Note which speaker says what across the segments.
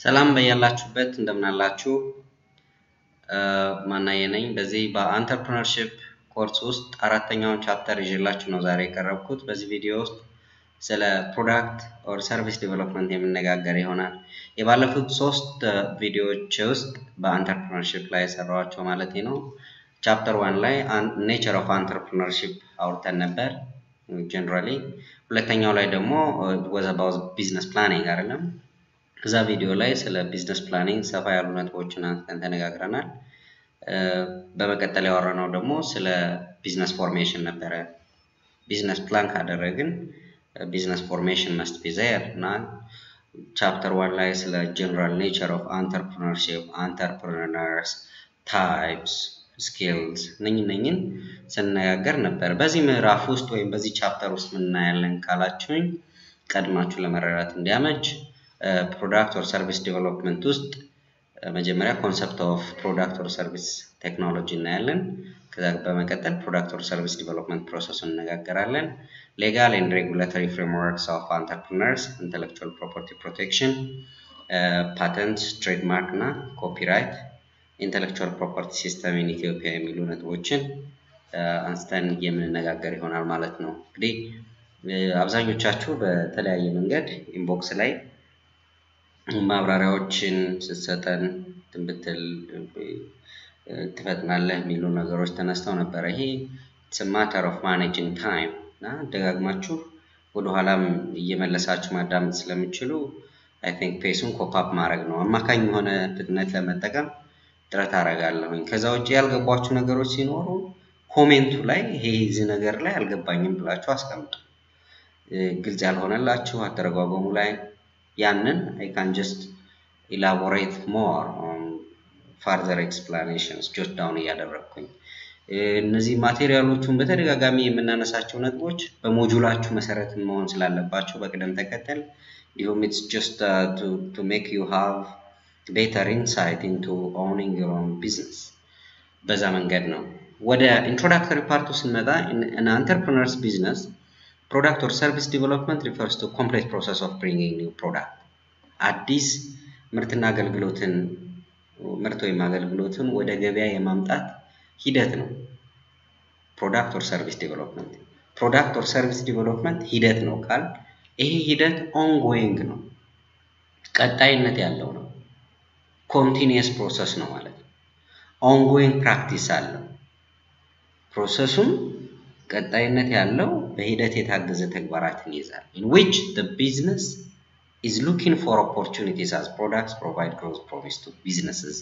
Speaker 1: ሰላም በያላችሁበት እንደምናላችሁ ማናየ ነኝ። በዚህ በ entrepreneurship ኮርስ ውስጥ አራተኛውን chapter ይዤላችሁ ነው ዛሬ የቀረብኩት። በዚህ ቪዲዮ ውስጥ ስለ product or service development የምነጋገር ይሆናል። የባለፉት ሶስት ቪዲዮዎች ውስጥ በ entrepreneurship ላይ የሰራኋቸው ማለት ነው። chapter one ላይ nature of entrepreneurship አውርተን ነበር generally። ሁለተኛው ላይ ደግሞ about business planning አይደለም። እዛ ቪዲዮ ላይ ስለ business planning ሰፋ ያሉ ነጥቦችን አንስተን ተነጋግረናል። በመቀጠል ያወራነው ደግሞ ስለ business formation ነበረ። business plan ካደረግን business formation must be there እና chapter one ላይ ስለ general nature of entrepreneurship፣ entrepreneurs types፣ skills እነኝ እነኝን ስነጋገር ነበር። በዚህ ምዕራፍ ውስጥ ወይም በዚህ chapter ውስጥ እናያለን ካላችሁኝ ቀድማችሁ ለመረዳት እንዲያመች product or service development ውስጥ መጀመሪያ concept of product or service technology እናያለን። ከዛ በመቀጠል product or service development process እነጋገራለን። legal and regulatory frameworks of entrepreneurs፣ intellectual property protection፣ patent፣ trademark እና copyright፣ intellectual property system in Ethiopia የሚሉ ነጥቦችን አንስተን የምንነጋገር ይሆናል ማለት ነው። እንግዲህ አብዛኞቻችሁ በተለያየ መንገድ inbox ላይ ማብራሪያዎችን ስትሰጠን ትንብትል ትፈጥናለህ የሚሉ ነገሮች ተነስተው ነበረ። ይሄ matter of managing time እና ደጋግማችሁ ወደኋላም እየመለሳችሁ ማዳመጥ ስለምችሉ I think pace ኡን cope up ማድረግ ነው። አማካኝ የሆነ ፍጥነት ለመጠቀም ጥረት አደርጋለሁኝ። ከዛ ውጭ ያልገባችሁ ነገሮች ሲኖሩ comment ኡ ላይ ይሄ እዚህ ነገር ላይ አልገባኝም ብላችሁ አስቀምጡ። ግልጽ ያልሆነላችሁ አተረጓጎሙ ላይ ያንን I can just elaborate more on further explanations jot down እያደረግኩኝ እነዚህ material ኦቹን በተደጋጋሚ የምናነሳቸው ነጥቦች በ module ኣችሁ መሰረት መሆን ስላለባቸው በቅደም ተከተል እንዲሁም it's just to make you have better insight into owning your own business በዛ መንገድ ነው። ወደ introductory part ኡ ስንመጣ entrepreneurs business product or service development refers to complete process of bringing new product አዲስ ምርትና አገልግሎትን ምርት ወይም አገልግሎትን ወደ ገበያ የማምጣት ሂደት ነው። product or service development product or service development ሂደት ነው ካል ይሄ ሂደት ongoing ነው፣ ቀጣይነት ያለው ነው። continuous process ነው ማለት ነው። ongoing practice አለው። process ኡም ቀጣይነት ያለው በሂደት የታገዘ ተግባራትን ይይዛል። in which the business is looking for opportunities as products provide growth promise to businesses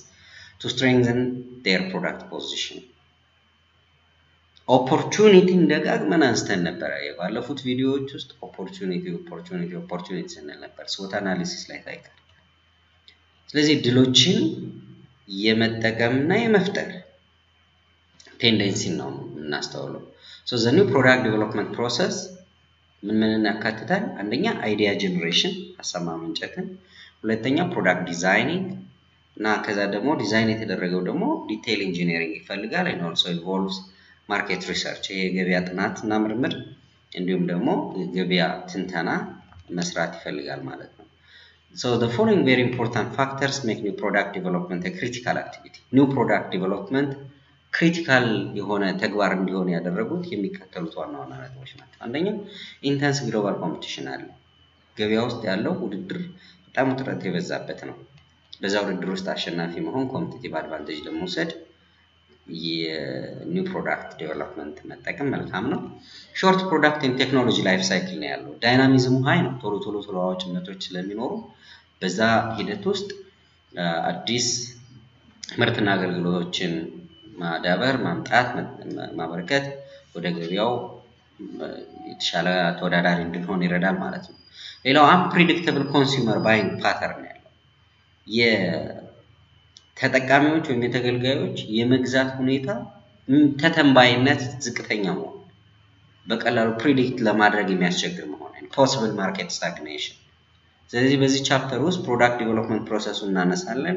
Speaker 1: to strengthen their product position. opportunity ን ደጋግመን አንስተን ነበረ። የባለፉት ቪዲዮዎች ውስጥ opportunity opportunity opportunity ስንል ነበር SWOT analysis ላይ ታይቀር። ስለዚህ እድሎችን የመጠቀምና የመፍጠር tendency ን ነው የምናስተውለው። so the new product development process ምን ምንን ያካትታል? አንደኛ idea generation ሀሳብ ማመንጨትን፣ ሁለተኛ product designing እና ከዛ ደግሞ ዲዛይን የተደረገው ደግሞ detail engineering ይፈልጋል። and also involves market research የገበያ ጥናት እና ምርምር እንዲሁም ደግሞ የገበያ ትንተና መስራት ይፈልጋል ማለት ነው። the following very important factors make new product development a critical activity. New product development critical የሆነ ተግባር እንዲሆን ያደረጉት የሚከተሉት ዋና ዋና ነጥቦች ናቸው። አንደኛው intense global competition አለ። ገበያ ውስጥ ያለው ውድድር በጣም ውጥረት የበዛበት ነው። በዛ ውድድር ውስጥ አሸናፊ መሆን competitive advantage ለመውሰድ የ new product development መጠቀም መልካም ነው። short product technology life cycle ነው ያለው። dynamism ኡ high ነው። ቶሎ ቶሎ ተለዋዋጭነቶች ስለሚኖሩ በዛ ሂደት ውስጥ አዲስ ምርትና አገልግሎቶችን ማዳበር፣ ማምጣት፣ ማበረከት ወደ ገበያው የተሻለ ተወዳዳሪ እንድንሆን ይረዳል ማለት ነው። ሌላው unpredictable consumer buying pattern ያለው የተጠቃሚዎች ወይም የተገልጋዮች የመግዛት ሁኔታ ተተንባይነት ዝቅተኛ መሆን፣ በቀላሉ predict ለማድረግ የሚያስቸግር መሆን፣ possible market stagnation። ስለዚህ በዚህ chapter ውስጥ product development process ኡ እናነሳለን።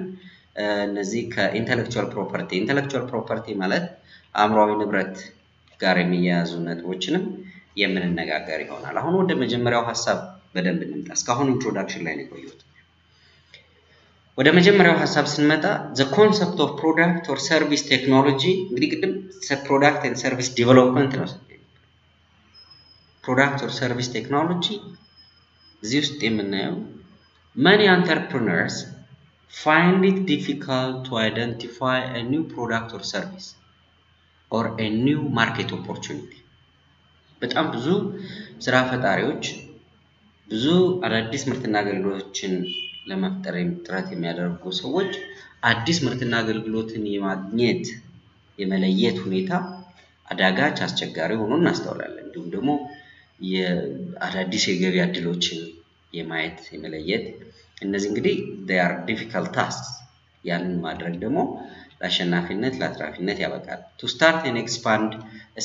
Speaker 1: እነዚህ ከ intellectual property intellectual property ማለት አእምሯዊ ንብረት ጋር የሚያያዙ ነጥቦችንም የምንነጋገር ይሆናል። አሁን ወደ መጀመሪያው ሀሳብ በደንብ እንምጣ። እስካሁን introduction ላይ ነው የቆየሁት። ወደ መጀመሪያው ሀሳብ ስንመጣ the concept of product or service technology እንግዲህ ቅድም product and service development ነው። product or service technology እዚህ ውስጥ የምናየው many entrepreneurs find it difficult to identify a new product or service or a new market opportunity። በጣም ብዙ ስራ ፈጣሪዎች ብዙ አዳዲስ ምርትና አገልግሎቶችን ለመፍጠር ጥረት የሚያደርጉ ሰዎች አዲስ ምርትና አገልግሎትን የማግኘት የመለየት ሁኔታ አዳጋች፣ አስቸጋሪ ሆኖ እናስተውላለን። እንዲሁም ደግሞ የአዳዲስ የገበያ እድሎችን የማየት የመለየት እነዚህ እንግዲህ are difficult task ያንን ማድረግ ደግሞ ለአሸናፊነት ለአትራፊነት ያበቃል። to start and expand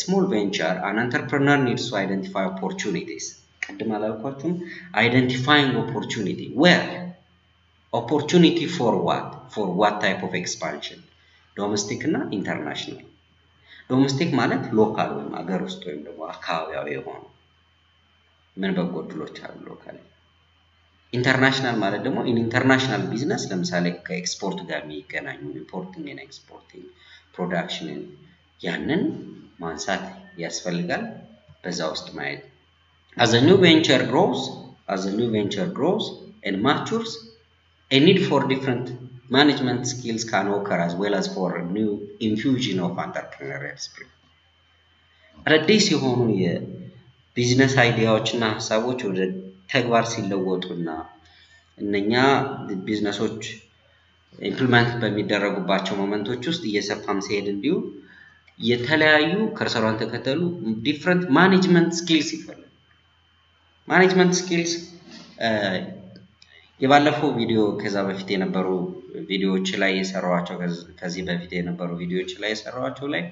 Speaker 1: small venture an entrepreneur needs to identify opportunities ቅድም አላልኳችሁም? identifying opportunity where opportunity for what for what type of expansion domestic እና international። domestic ማለት local ወይም ሀገር ውስጥ ወይም ደግሞ አካባቢያዊ የሆኑ ምን በጎ እድሎች አሉ local። international ማለት ደግሞ international business ለምሳሌ ከኤክስፖርት ጋር የሚገናኙ importing እና exporting production ን ያንን ማንሳት ያስፈልጋል። በዛ ውስጥ ማየት new venture grows as a new venture grows and matures a need for different management skills can occur as well as for a new infusion of entrepreneurial አዳዲስ የሆኑ የቢዝነስ idea ዎች እና ሀሳቦች ወደ ተግባር ሲለወጡና እነኛ ቢዝነሶች implement በሚደረጉባቸው moment ኦች ውስጥ እየሰፋም ሲሄድ እንዲሁ የተለያዩ cursor ዋን ተከተሉ different management skills ይፈልጋል። management skills የባለፈው ቪዲዮ ከዛ በፊት የነበሩ ቪዲዮዎች ላይ የሰራኋቸው ከዚህ በፊት የነበሩ ቪዲዮዎች ላይ የሰራኋቸው ላይ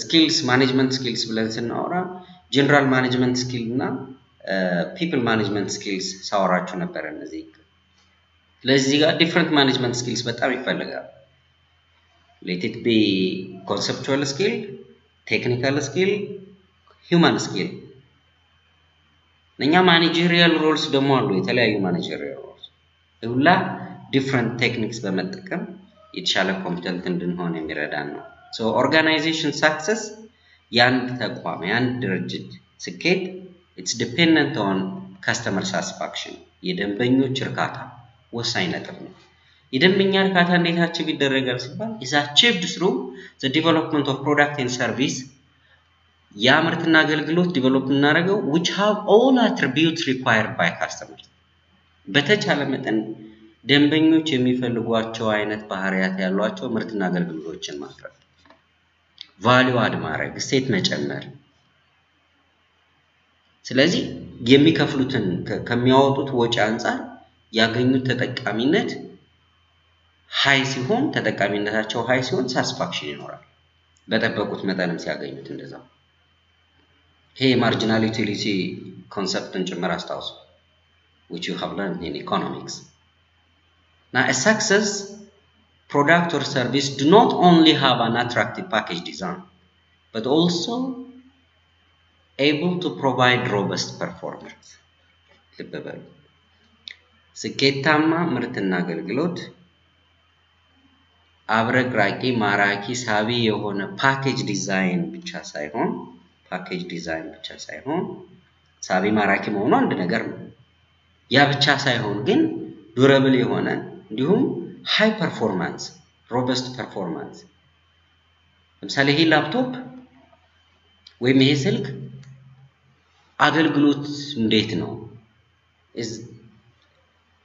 Speaker 1: skills management skills ብለን ስናወራ general management skill እና people management skills ሳወራችሁ ነበር። እነዚህ ስለዚህ ጋር different management skills በጣም ይፈልጋል። let it be conceptual skill፣ technical skill፣ human skill እኛ managerial roles ደግሞ አሉ። የተለያዩ managerial roles ሁላ different techniques በመጠቀም የተሻለ competent እንድንሆን የሚረዳን ነው። organization success የአንድ ተቋም የአንድ ድርጅት ስኬት it's dependent on customer satisfaction የደንበኞች እርካታ ወሳኝ ነጥብ ነው። የደንበኛ እርካታ እንዴት achieve ይደረጋል ሲባል is achieved through the development of product and service ያ ምርትና አገልግሎት develop የምናደርገው which have all attributes required by customers በተቻለ መጠን ደንበኞች የሚፈልጓቸው አይነት ባህሪያት ያሏቸው ምርትና አገልግሎቶችን ማቅረብ፣ value add ማድረግ፣ እሴት መጨመር። ስለዚህ የሚከፍሉትን ከሚያወጡት ወጪ አንጻር ያገኙት ተጠቃሚነት high ሲሆን ተጠቃሚነታቸው high ሲሆን satisfaction ይኖራል። በጠበቁት መጠንም ሲያገኙት እንደዛው። ይሄ የማርጂናል ዩቲሊቲ ኮንሰፕትን ጭምር አስታውሱ which you have learned in economics. Now a success product or service do not only have an attractive package design but also able to provide robust performance. ልብ በሉ። ስኬታማ ምርትና አገልግሎት አብረቅራቂ፣ ማራኪ፣ ሳቢ የሆነ package design ብቻ ሳይሆን package design ብቻ ሳይሆን ሳቢ ማራኪ መሆኑ አንድ ነገር ነው። ያ ብቻ ሳይሆን ግን durable የሆነ እንዲሁም high performance robust performance ለምሳሌ ይሄ ላፕቶፕ ወይም ይሄ ስልክ አገልግሎት እንዴት ነው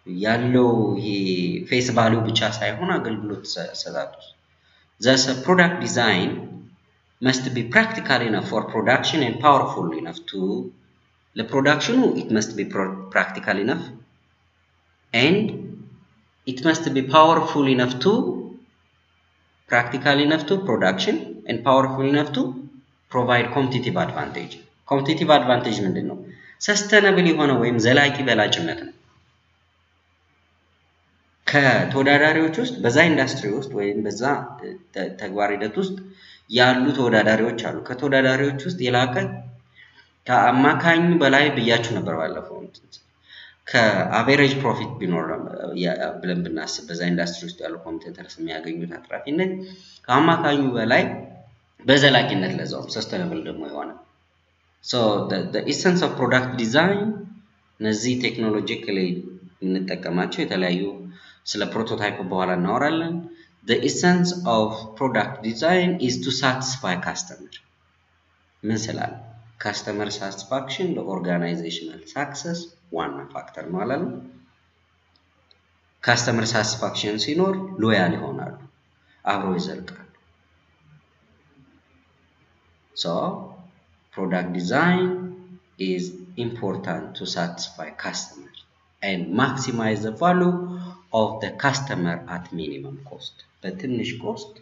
Speaker 1: ያለው? ይሄ face value ብቻ ሳይሆን አገልግሎት አሰጣጡ the product design must be practical enough for production and powerful enough to ለ production ኡ it must be practical enough and it must be powerful enough to practical enough to production and powerful enough to provide competitive advantage። competitive advantage ምንድን ነው? sustainable የሆነ ወይም ዘላቂ በላጭነት ነው። ከተወዳዳሪዎች ውስጥ በዛ ኢንዱስትሪ ውስጥ ወይም በዛ ተግባር ሂደት ውስጥ ያሉ ተወዳዳሪዎች አሉ። ከተወዳዳሪዎች ውስጥ የላቀ ከአማካኝ በላይ ብያችሁ ነበር ባለፈው። ከ average profit ቢኖር ብለን ብናስብ በዛ ኢንዱስትሪ ውስጥ ያሉ competitors የሚያገኙት አትራፊነት ከአማካኙ በላይ በዘላቂነት ለዛውም sustainable ደግሞ የሆነ essence of product design እነዚህ technologically የምንጠቀማቸው የተለያዩ ስለ prototype በኋላ እናወራለን። the essence of product design is to satisfy customer ምን ስላለ customer satisfaction ለ organizational success ዋና factor ነው አላለም። customer satisfaction ሲኖር loyal ይሆናሉ፣ አብሮ ይዘልቃሉ። so product design is important to satisfy customer and maximize the value of the customer at minimum cost በትንሽ cost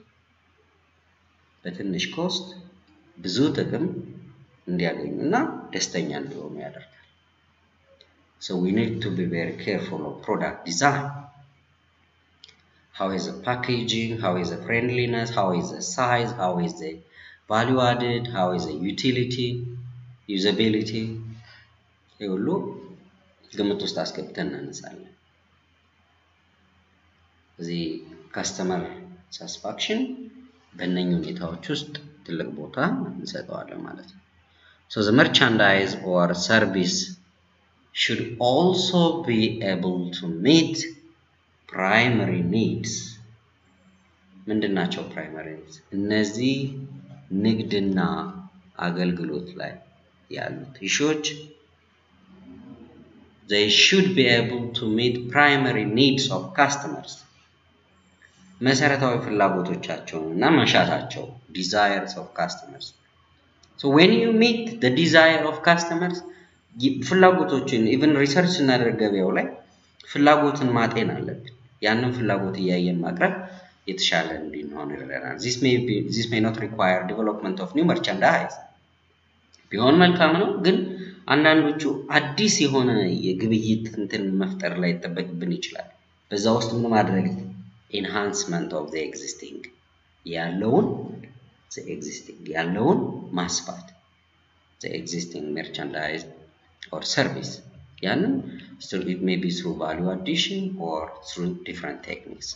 Speaker 1: በትንሽ cost ብዙ ጥቅም እንዲያገኙ እና ደስተኛ እንዲሆኑ ያደርጋል። So we need to be very careful of product design. How is the packaging? How is the friendliness? How is the size? How is the How is the utility? Usability? ይህ ሁሉ ግምት ውስጥ አስገብተን እናነሳለን። እዚህ ካስተመር ሳስፋክሽን በእነኚህ ሁኔታዎች ውስጥ ትልቅ ቦታ እንሰጠዋለን ማለት ነው። So the merchandise or service should also be able to meet primary needs. ምንድን ናቸው ፕራይመሪ ኒድስ? እነዚህ ንግድና አገልግሎት ላይ ያሉት ኢሹዎች they should be able to meet primary needs of customers መሰረታዊ ፍላጎቶቻቸውን እና መሻታቸው desires of customers so when you meet the desire of customers ፍላጎቶችን even research ስናደርግ ገበያው ላይ ፍላጎትን ማጤን አለብን። ያንን ፍላጎት እያየን ማቅረብ የተሻለ እንዲሆን ይረዳናል። this may not require development of new merchandise ቢሆን መልካም ነው፣ ግን አንዳንዶቹ አዲስ የሆነ የግብይት እንትን መፍጠር ላይ ይጠበቅብን ይችላል። በዛ ውስጥ ምን ማድረግ ኢንሃንስመንት ኦፍ ዘ ኤግዚስቲንግ ያለውን ኤግዚስቲንግ ያለውን ማስፋት ዘ ኤግዚስቲንግ ሜርቻንዳይዝ or service ያንን it may be through value addition or through different techniques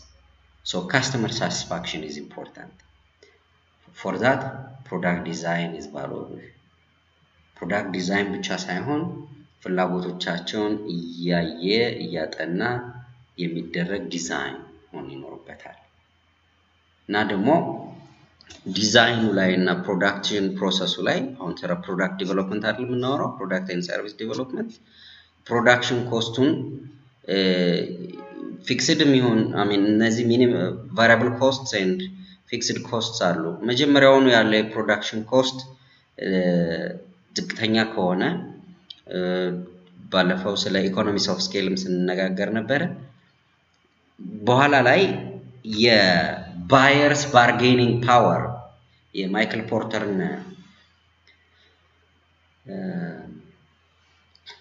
Speaker 1: so customer satisfaction is important. For that product design is valuable. Product design ብቻ ሳይሆን ፍላጎቶቻቸውን እያየ እያጠና የሚደረግ ዲዛይን ሆን ይኖርበታል። እና ደግሞ ዲዛይኑ ላይ እና production process ኡ ላይ አሁን ስለ product development አይደል የምናወራው፣ product and service development። production cost ኡን fixed የሚሆን I mean እነዚህ minimum variable costs and fixed costs አሉ። መጀመሪያውኑ ያለ የ production cost ዝቅተኛ ከሆነ ባለፈው ስለ economies of scale ም ስንነጋገር ነበረ። በኋላ ላይ የ buyers bargaining power የማይክል ፖርተርን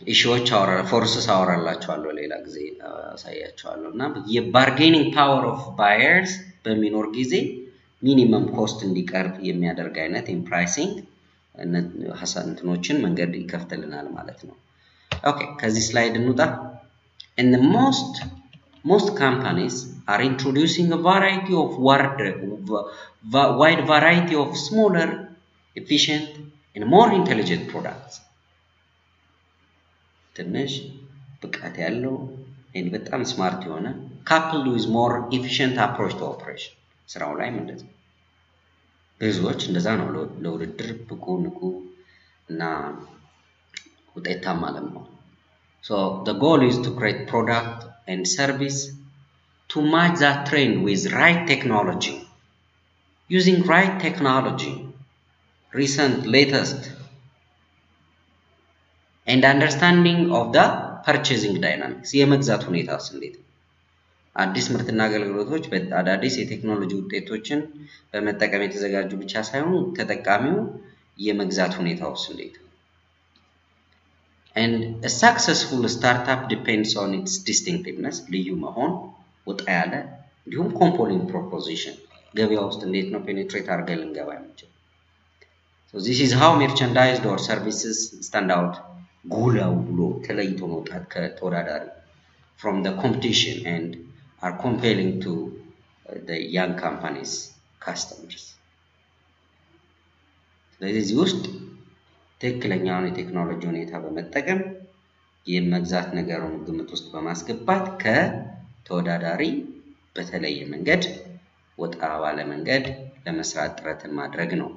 Speaker 1: issue ዎች forces አወራላቸዋለሁ ሌላ ጊዜ አሳያቸዋለሁ። እና የ bargaining power of buyers በሚኖር ጊዜ minimum cost እንዲቀርብ የሚያደርግ አይነት pricing እንትኖችን መንገድ ይከፍትልናል ማለት ነው። okay ከዚህ slide እንውጣ። in the most most companies are introducing a variety of wide variety of smaller, efficient, and more intelligent products. ትንሽ ብቃት ያለው በጣም smart የሆነ coupled with more efficient approach to operation ስራው ላይ ማለት ነው። ብዙዎች እንደዛ ነው ለውድድር ብቁ ንቁ እና ውጤታማ ለመሆን So the goal is to create product and service to match that trend with right technology. Using right technology, recent, latest, and understanding of the purchasing dynamics. የመግዛት ሁኔታስ እንዴት ነው? አዲስ ምርትና አገልግሎቶች አዳዲስ የቴክኖሎጂ ውጤቶችን በመጠቀም የተዘጋጁ ብቻ ሳይሆኑ ተጠቃሚው የመግዛት ሁኔታውስ እንዴት ነው? A successful startup depends on its distinctiveness ልዩ መሆን ወጣ ያለ እንዲሁም compelling proposition ገበያ ውስጥ እንዴት ነው penetrate አድርገን ልንገባ የምንችል this is how merchandised or services stand out ጉላው ብሎ ተለይቶ መውጣት ከተወዳዳሪ from the competition and are compelling to the young companies customers ስለዚህ እዚህ ውስጥ ትክክለኛውን የቴክኖሎጂ ሁኔታ በመጠቀም የመግዛት ነገሩን ግምት ውስጥ በማስገባት ከተወዳዳሪ በተለየ መንገድ ወጣ ባለ መንገድ ለመስራት ጥረትን ማድረግ ነው።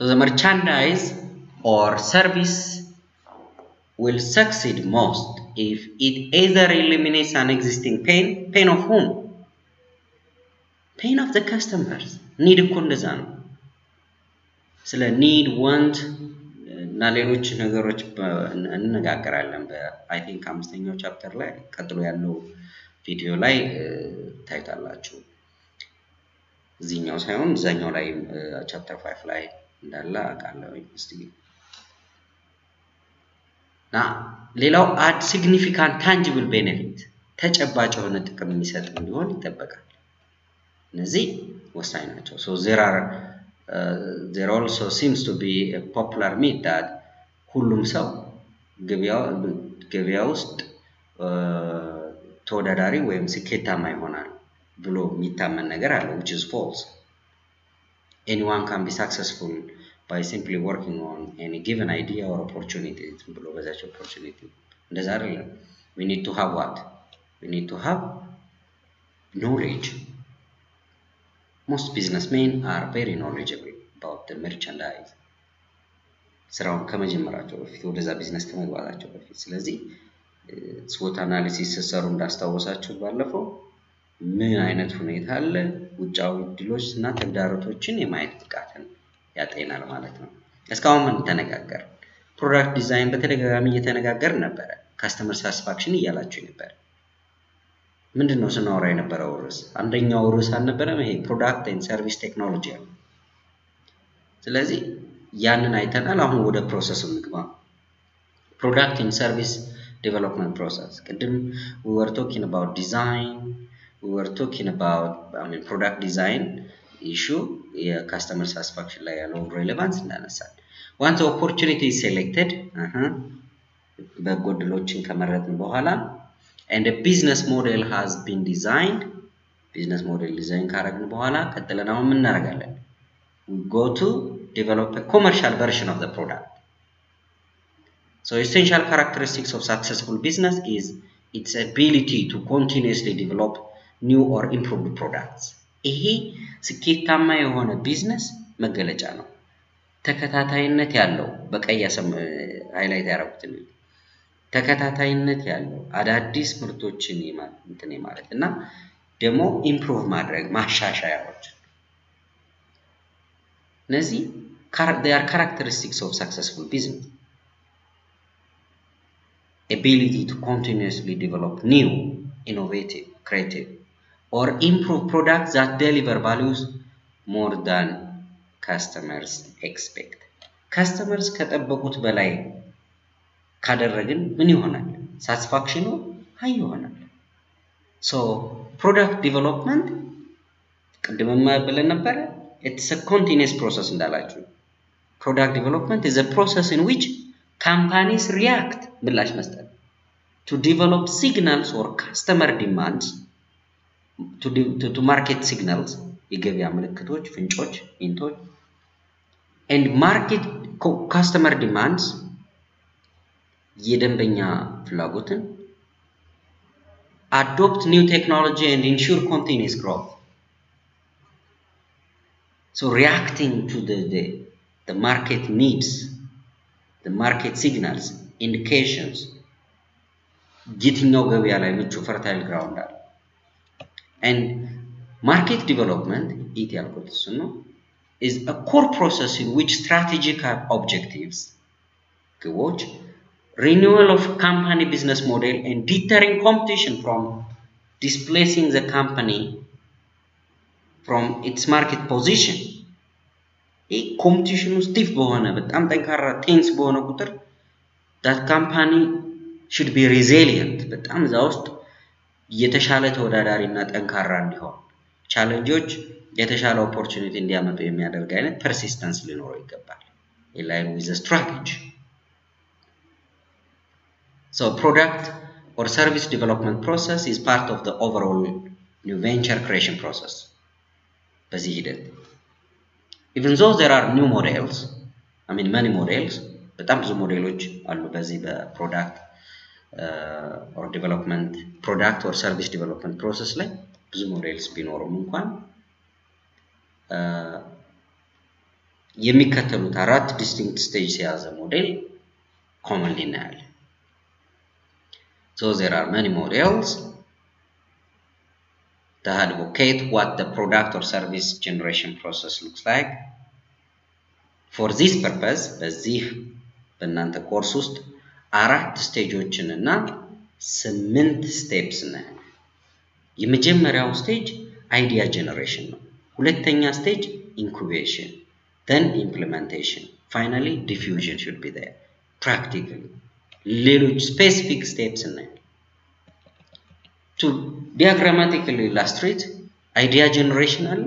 Speaker 1: So the merchandise or service will succeed most if it either eliminates an existing pain, pain of whom? Pain of the customers. need እኮ እንደዛ ነው። ስለ need want እና ሌሎች ነገሮች እንነጋገራለን። በ I think አምስተኛው chapter ላይ ቀጥሎ ያለው ቪዲዮ ላይ ታይታላችሁ። እዚህኛው ሳይሆን እዛኛው ላይ chapter five ላይ እንዳለ አውቃለሁ። እና ሌላው add significant tangible benefit ተጨባጭ የሆነ ጥቅም የሚሰጥ እንዲሆን ይጠበቃል። እነዚህ ወሳኝ ናቸው። so there are there also seems to be popular myth that ሁሉም ሰው ገበያ ውስጥ ተወዳዳሪ ወይም ስኬታማ ይሆናል ብሎ የሚታመን ነገር አለ which is false. Anyone can be successful by simply working on any given idea or opportunity ብሎ በዛች opportunity እንደዛ አይደለም። we need to have what? we need to have knowledge. Most businessmen are very knowledgeable about the merchandise. ስራውን ከመጀመራቸው በፊት ወደዛ ቢዝነስ ከመግባታቸው በፊት ስለዚህ SWOT analysis ስትሰሩ እንዳስታወሳችሁት ባለፈው ምን አይነት ሁኔታ አለ፣ ውጫዊ እድሎች እና ተግዳሮቶችን የማየት ብቃትን ያጤናል ማለት ነው። እስካሁን ምን ተነጋገር? product design በተደጋጋሚ እየተነጋገር ነበረ። customer satisfaction እያላችሁ ነበር። ምንድን ነው ስናወራ የነበረው ርዕስ? አንደኛው ርዕስ አልነበረም? ይሄ product and service technology ያለ። ስለዚህ ያንን አይተናል። አሁን ወደ process ኡ እንግባ። ፕሮዳክት ኤንድ ሰርቪስ ዴቨሎፕመንት ፕሮሰስ ቅድም we were talking about design we were talking about I mean product design issue የካስተመር ሳቲስፋክሽን ላይ ያለውን ሬሌቫንስ እናነሳል once opportunity is selected በጎ እድሎችን ከመረጥን በኋላ and a business model has been designed ቢዝነስ ሞዴል ዲዛይን ካረግን በኋላ ቀጥለን አሁን ምን እናደርጋለን we go to develop a commercial version of the product So essential characteristics of successful business is its ability to continuously develop new or improved products. ይሄ ስኬታማ የሆነ ቢዝነስ መገለጫ ነው። ተከታታይነት ያለው በቀይ highlight ያደረጉትን ተከታታይነት ያለው አዳዲስ ምርቶችን እንትን ማለት እና ደግሞ improve ማድረግ ማሻሻያዎች እነዚህ are characteristics of successful business. ability to continuously develop new, innovative, creative, or improve products that deliver values more than customers expect. customers ከጠበቁት በላይ ካደረግን ምን ይሆናል? ሳቲስፋክሽኑ ሀይ ይሆናል። ሶ ፕሮዳክት ዲቨሎፕመንት ቅድምማ ብለን ነበረ it's continuous process እንዳላችሁ product development is process in which companies react ምላሽ መስጠት to develop signals or customer demands to market signals የገበያ ምልክቶች፣ ፍንጮች፣ hint ኦች and market customer demands የደንበኛ ፍላጎትን አዶፕት ኒው ቴክኖሎጂ ኤንድ ኢንሹር ኮንቲኒየስ ግሮት ሶ ሪያክቲንግ ቱ the market needs the market signals indications የትኛው ገበያ ላይ ምቹ ፈርታይል ግራውንድ አለ and market development ኢት ያልኩት እሱ ነው is a core process in which strategic objectives ግቦች renewal of company business model and deterring competition from displacing the company from its market position ይህ ኮምፒቲሽኑ ስቲፍ በሆነ በጣም ጠንካራ ቴንስ በሆነ ቁጥር ዳት ካምፓኒ ሹድ ቢ ሪዚሊየንት በጣም እዛ ውስጥ የተሻለ ተወዳዳሪ እና ጠንካራ እንዲሆን ቻለንጆች የተሻለ ኦፖርቹኒቲ እንዲያመጡ የሚያደርግ አይነት ፐርሲስተንስ ሊኖረው ይገባል። in line with strategy So product or service development process is part of the overall new venture creation process. በዚህ ሂደት even though there are new models, I mean many models, በጣም ብዙ ሞዴሎች አሉ በዚህ በ product or development product or service development process ላይ ብዙ models ቢኖሩም እንኳን የሚከተሉት አራት distinct stage የያዘ model commonly እናያለን። So there are many models that advocate what the product or service generation process looks like. For this purpose, በዚህ በእናንተ ኮርስ ውስጥ አራት stage ኦችን እና ስምንት steps እናያለን። የመጀመሪያው stage idea generation ነው። ሁለተኛ stage incubation፣ then implementation, finally diffusion should be there practically ሌሎች specific steps እናያለን። to diagrammatically illustrate idea generation አለ።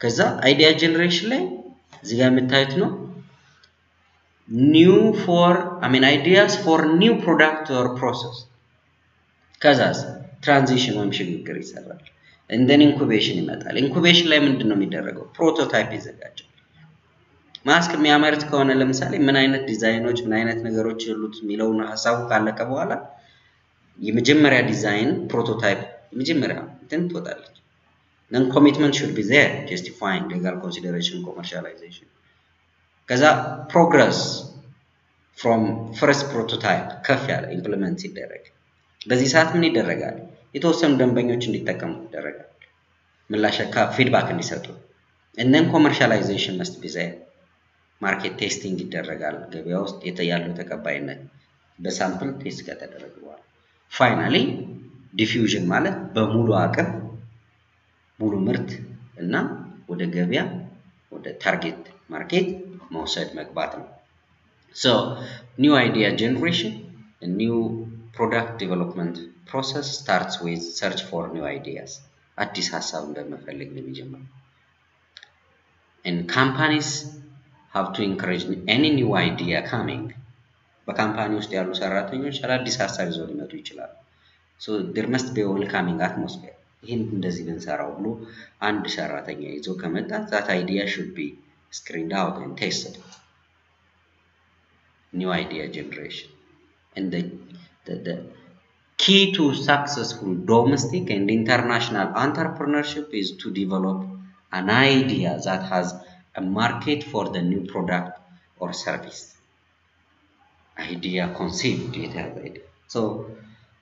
Speaker 1: ከዛ idea generation ላይ እዚህ የምታዩት ነው new forming ideas for new product or process። ከዛስ transition ወይም ሽግግር ይሰራል። እና then incubation ይመጣል። incubation ላይ ምንድን ነው የሚደረገው? prototype ይዘጋጃል። ማስክ የሚያመርት ከሆነ ለምሳሌ ምን አይነት ዲዛይኖች ምን አይነት ነገሮች ያሉት የሚለውን ሀሳቡ ካለቀ በኋላ የመጀመሪያ ዲዛይን prototype የመጀመሪያ እንትን ትወጣለች። then commitment should be there justifying legal consideration commercialization። ከዛ progress from first prototype ከፍ ያለ implement ሲደረግ በዚህ ሰዓት ምን ይደረጋል? የተወሰኑ ደንበኞች እንዲጠቀሙ ይደረጋል። ምላሽ feedback እንዲሰጡ እና then commercialization must be there market testing ይደረጋል። ገበያ ውስጥ ያለው ተቀባይነት በ sample test ከተደረገ በኋላ finally diffusion ማለት በሙሉ አቅም ሙሉ ምርት እና ወደ ገበያ ወደ target market መውሰድ መግባት ነው። so new idea generation new product development process starts with search for new ideas አዲስ ሀሳብ እንደመፈለግ ነው የሚጀምረው። and companies have to encourage any new idea coming. በ company ውስጥ ያሉ ሰራተኞች አዳዲስ ሀሳብ ይዘው ሊመጡ ይችላሉ። so there must be welcoming atmosphere ይህን እንደዚህ ብንሰራው ብሎ አንድ ሰራተኛ ይዞ ከመጣ ዛት አይዲያ ሹድ ቢ ስክሪንድ አውት ኤንድ ቴስትድ ኒው አይዲያ ጀነሬሽን and the, the, the key to successful domestic and international entrepreneurship is to develop an idea that has a market for the new product or service. Idea conceived, it has idea. So,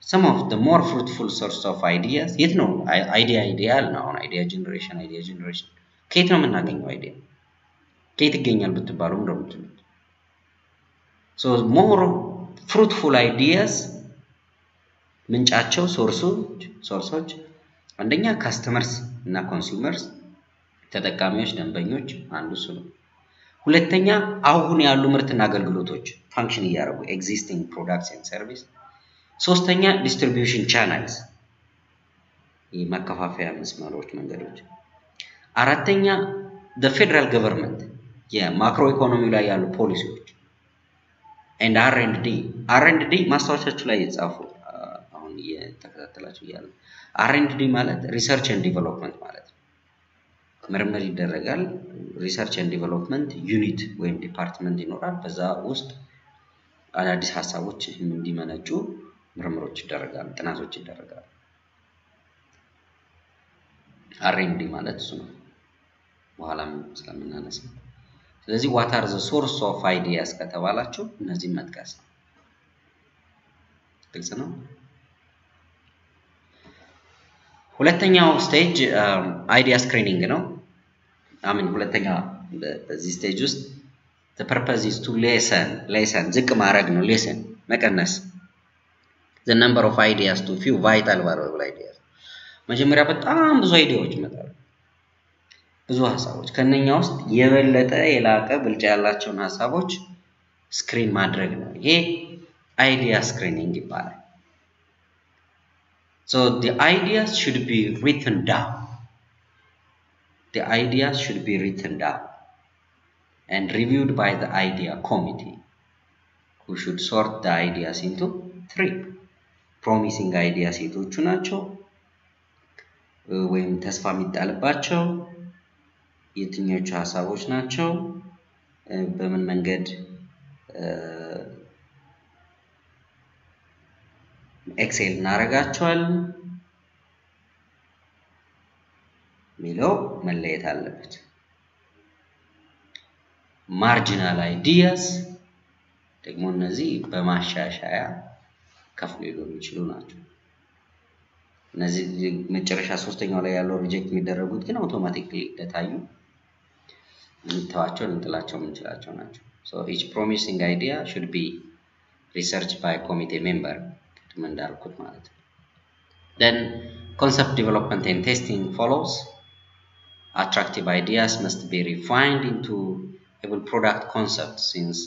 Speaker 1: some of the more fruitful source of ideas, የት ነው አይዲያ አይዲያ አለ አሁን አይዲያ ጀነሬሽን አይዲያ ጀነሬሽን ከየት ነው የምናገኘው አይዲያ ከየት ይገኛል ብትባሉ ምንድነው የምትሉት? so more fruitful ideas ምንጫቸው source ኦች source ኦች አንደኛ customers እና consumers ተጠቃሚዎች ደንበኞች አንዱ እሱ ነው። ሁለተኛ አሁን ያሉ ምርትና አገልግሎቶች function እያደረጉ existing products and service። ሶስተኛ distribution channels የማከፋፈያ መስመሮች መንገዶች። አራተኛ federal government የ macro economy ላይ ያሉ ፖሊሲዎች and R and D R and D ማስታወሻችሁ ላይ የጻፉ አሁን እየተከታተላችሁ እያለ R and D ማለት research and development ማለት ነው። ምርምር ይደረጋል። research and development unit ወይም department ይኖራል። በዛ ውስጥ አዳዲስ ሀሳቦች እንዲመነጩ ምርምሮች ይደረጋሉ፣ ጥናቶች ይደረጋሉ። R and D ማለት እሱ ነው፣ በኋላም ስለምናነሳ። ስለዚህ what are the source of ideas ከተባላችሁ እነዚህን መጥቀስ ነው። ግልጽ ነው። ሁለተኛው stage idea screening ነው። አሚን ሁለተኛ በዚህ stage ውስጥ the purpose is to lessen lessen ዝቅ ማድረግ ነው lessen መቀነስ the number of ideas to few vital valuable ideas መጀመሪያ በጣም ብዙ idea ዎች ይመጣሉ ብዙ ሀሳቦች ከነኛ ውስጥ የበለጠ የላቀ ብልጫ ያላቸውን ሀሳቦች screen ማድረግ ነው ይሄ idea screening ይባላል so the ideas should be written down the ideas should be written down and reviewed by the idea committee who should sort the ideas into ትሪ ፕሮሚሲንግ አይዲያ ሴቶቹ ናቸው ወይም ተስፋ የሚጣልባቸው የትኞቹ ሀሳቦች ናቸው? በምን መንገድ excel እናደርጋቸዋለን የሚለው መለየት አለበት። marginal ideas ደግሞ እነዚህ በማሻሻያ ከፍ ሊሉ የሚችሉ ናቸው። እነዚህ መጨረሻ ሶስተኛው ላይ ያለው reject የሚደረጉት ግን automatically እንደታዩ ልንተዋቸው ልንጥላቸው የምንችላቸው ናቸው። each promising idea should be research by committee member ቅድም እንዳልኩት ማለት ነው። then concept development and testing follows attractive ideas must be refined into able product concepts since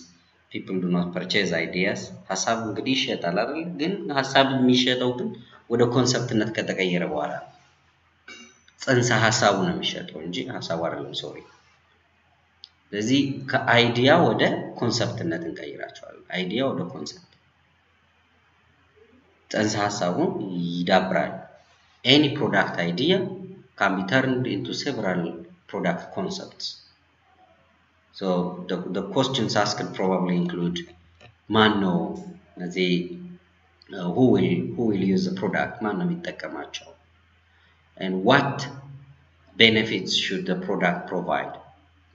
Speaker 1: people do not purchase ideas ሀሳብ እንግዲህ ይሸጣል አይደል? ግን ሀሳብ የሚሸጠው ግን ወደ concept ነት ከተቀየረ በኋላ ጽንሰ ሀሳቡ ነው የሚሸጠው እንጂ ሀሳቡ አይደለም። sorry። ስለዚህ ከ idea ወደ concept ነት እንቀይራቸዋለን። idea ወደ concept ጽንሰ ሀሳቡ ይዳብራል። any product idea be turned into several product concepts. So the, the questions asked probably include ማን ነው who will use the product ማን ነው የሚጠቀማቸው and what benefits should the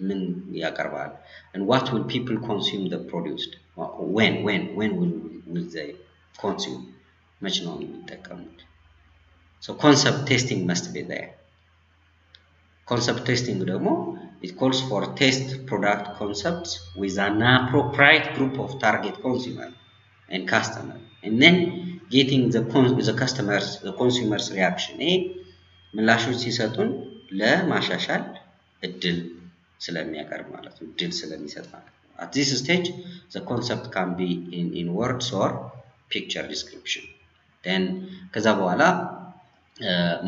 Speaker 1: product provide ምን ያቀርባል and what will people consume the produced when when when will will they consume መች ነው የሚጠቀሙት so concept testing must be there concept testing ደግሞ it calls for test product concepts with an appropriate group of target consumer and customer and then getting the, the customers the consumers reaction ይሄ ምላሾች ሲሰጡን ለማሻሻል እድል ስለሚያቀርብ ማለት ነው እድል ስለሚሰጥ ማለት ነው this stage the concept can be in, in words or picture description then ከዛ በኋላ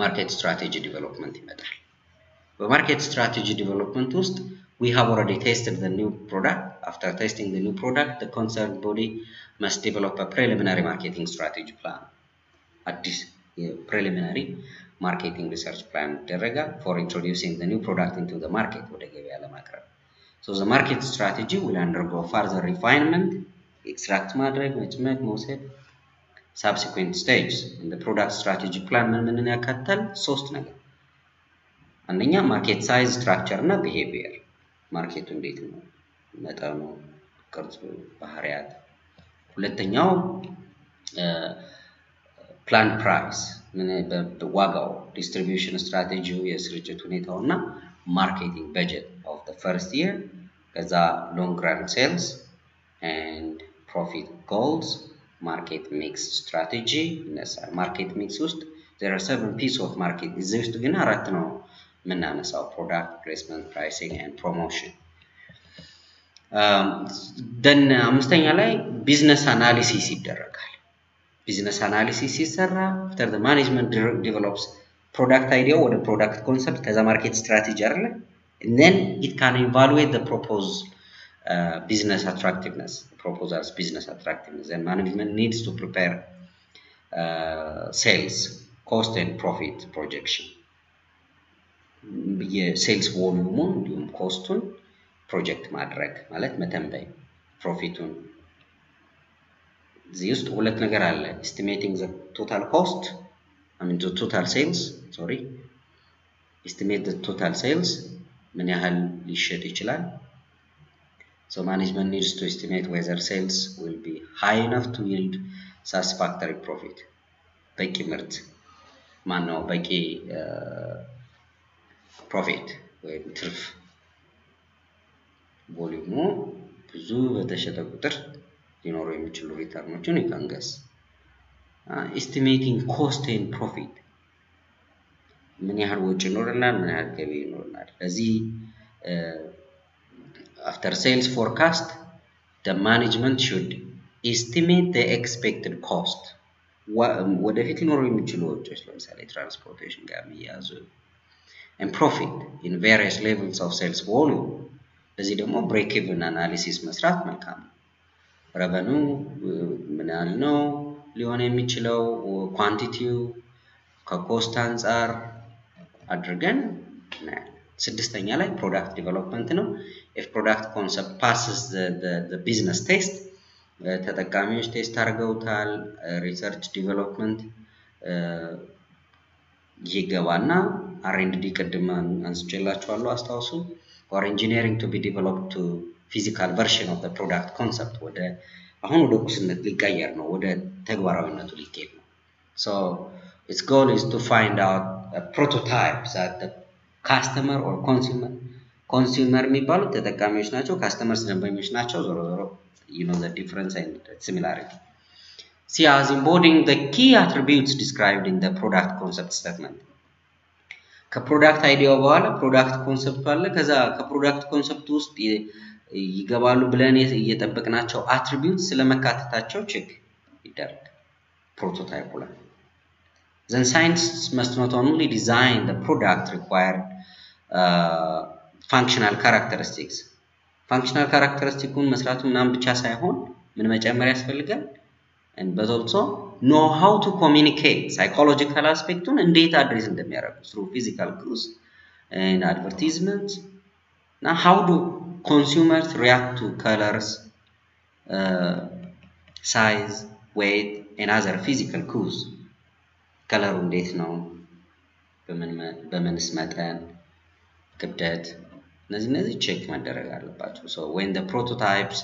Speaker 1: ማርኬት ስትራቴጂ ዲቨሎፕመንት ይመጣል በማርኬት ስትራቴጂ ዲቨሎፕመንት ውስጥ have already tested the new product. After testing the new product, the concerned body must develop a preliminary marketing strategy plan. አዲስ የፕሪሊሚናሪ ማርኬቲንግ ሪሰርች ፕላን ይደረጋል for introducing the new product into the market ወደ ገበያ ለማቅረብ so the market strategy will undergo further refinement ኤክስትራክት ማድረግ መጭመቅ መውሰድ stages in the product strategy plan ምን ምንን ያካትታል ሶስት ነገር አንደኛ ማርኬት ሳይዝ ስትራክቸር እና ቢሄቪየር market ኡ እንዴት ነው መጠኑ ቅርጹ ባህሪያት ሁለተኛው planned price ዋጋው distribution strategy ው የስርጭት ሁኔታው እና marketing budget of first year ከዛ long run sales and profit goals market mix strategy ይነሳል market mix ውስጥ there are seven Ps of market. እዚህ ውስጥ ግን አራት ነው የምናነሳው product placement pricing and promotion then አምስተኛ ላይ business analysis ይደረጋል business analysis ሲሰራ after management develops product idea ው ወደ product concept ከዛ market strategy አይደለ the proposed uh, business attractiveness proposals business attractiveness and management needs to prepare uh, sales cost and profit projection የ sales volume ኡን እንዲሁም cost ኡን project ማድረግ ማለት መተንበይ profit ኡን እዚህ ውስጥ ሁለት ነገር አለ። estimating the total cost I mean the total sales sorry estimate the total sales ምን ያህል ሊሸጥ ይችላል? So management needs to estimate whether sales will be high enough to yield satisfactory profit. በቂ ምርት ማን ነው በቂ profit ወይም ትርፍ. volume ኡ ብዙ በተሸጠ ቁጥር ሊኖሩ የሚችሉ return ኦችን ይቀንገስ estimating cost and profit ምን ያህል ወጪ ይኖረናል ምን ያህል ገቢ ይኖረናል ለዚህ after sales forecast the management should estimate the expected cost. ወደፊት ሊኖሩ የሚችሉ ወጪዎች ለምሳሌ transportation ጋር and profit in various levels of sales volume. ለዚህ ደግሞ break even analysis መስራት መልካም ነው revenue ኡ ምን ያህል ነው ሊሆን የሚችለው quantity ው ከ cost አንጻር አድርገን እናያለን። ስድስተኛ ላይ product development ነው። If product concept passes business test ተጠቃሚዎች test አድርገውታል። Research development ይገባና R and D ቅድም አንስቼላችኋለሁ አስታውሱ። Or engineering to be developed to physical version of product concept ወደ አሁን ወደ ቁስነት ሊቀየር ነው፣ ወደ ተግባራዊነቱ ሊኬድ ነው። So its goal is to find out prototype that customer or consumer consumer የሚባሉት ተጠቃሚዎች ናቸው። Customers ደንበኞች ናቸው። ዞሮ ዞሮ you know the difference and similarity. See as embodying the key attributes described in the product concept statement. ከ product idea ው በኋላ product concept ኡ አለ። ከዛ ከ product concept ኡ ውስጥ ይገባሉ ብለን እየጠበቅናቸው attribute ስለመካተታቸው check ይደረግ ፕሮቶታይፑ ላይ። must not only design the product required uh, functional characteristics ፋንክሽናል ካራክተሪስቲኩን መስራቱ ምናምን ብቻ ሳይሆን ምን መጨመር ያስፈልጋል? also know how to communicate ሳይኮሎጂካል አስፔክቱን እንዴት አድሬስ እንደሚያደርጉ physical clues and advertisements እና how do consumers react to colors uh, size weight and other physical clues ከለሩ እንዴት ነው በምንስ መጠን ክብደት እነዚህ እነዚህ ቼክ መደረግ አለባቸው። ሶ ዌን the prototypes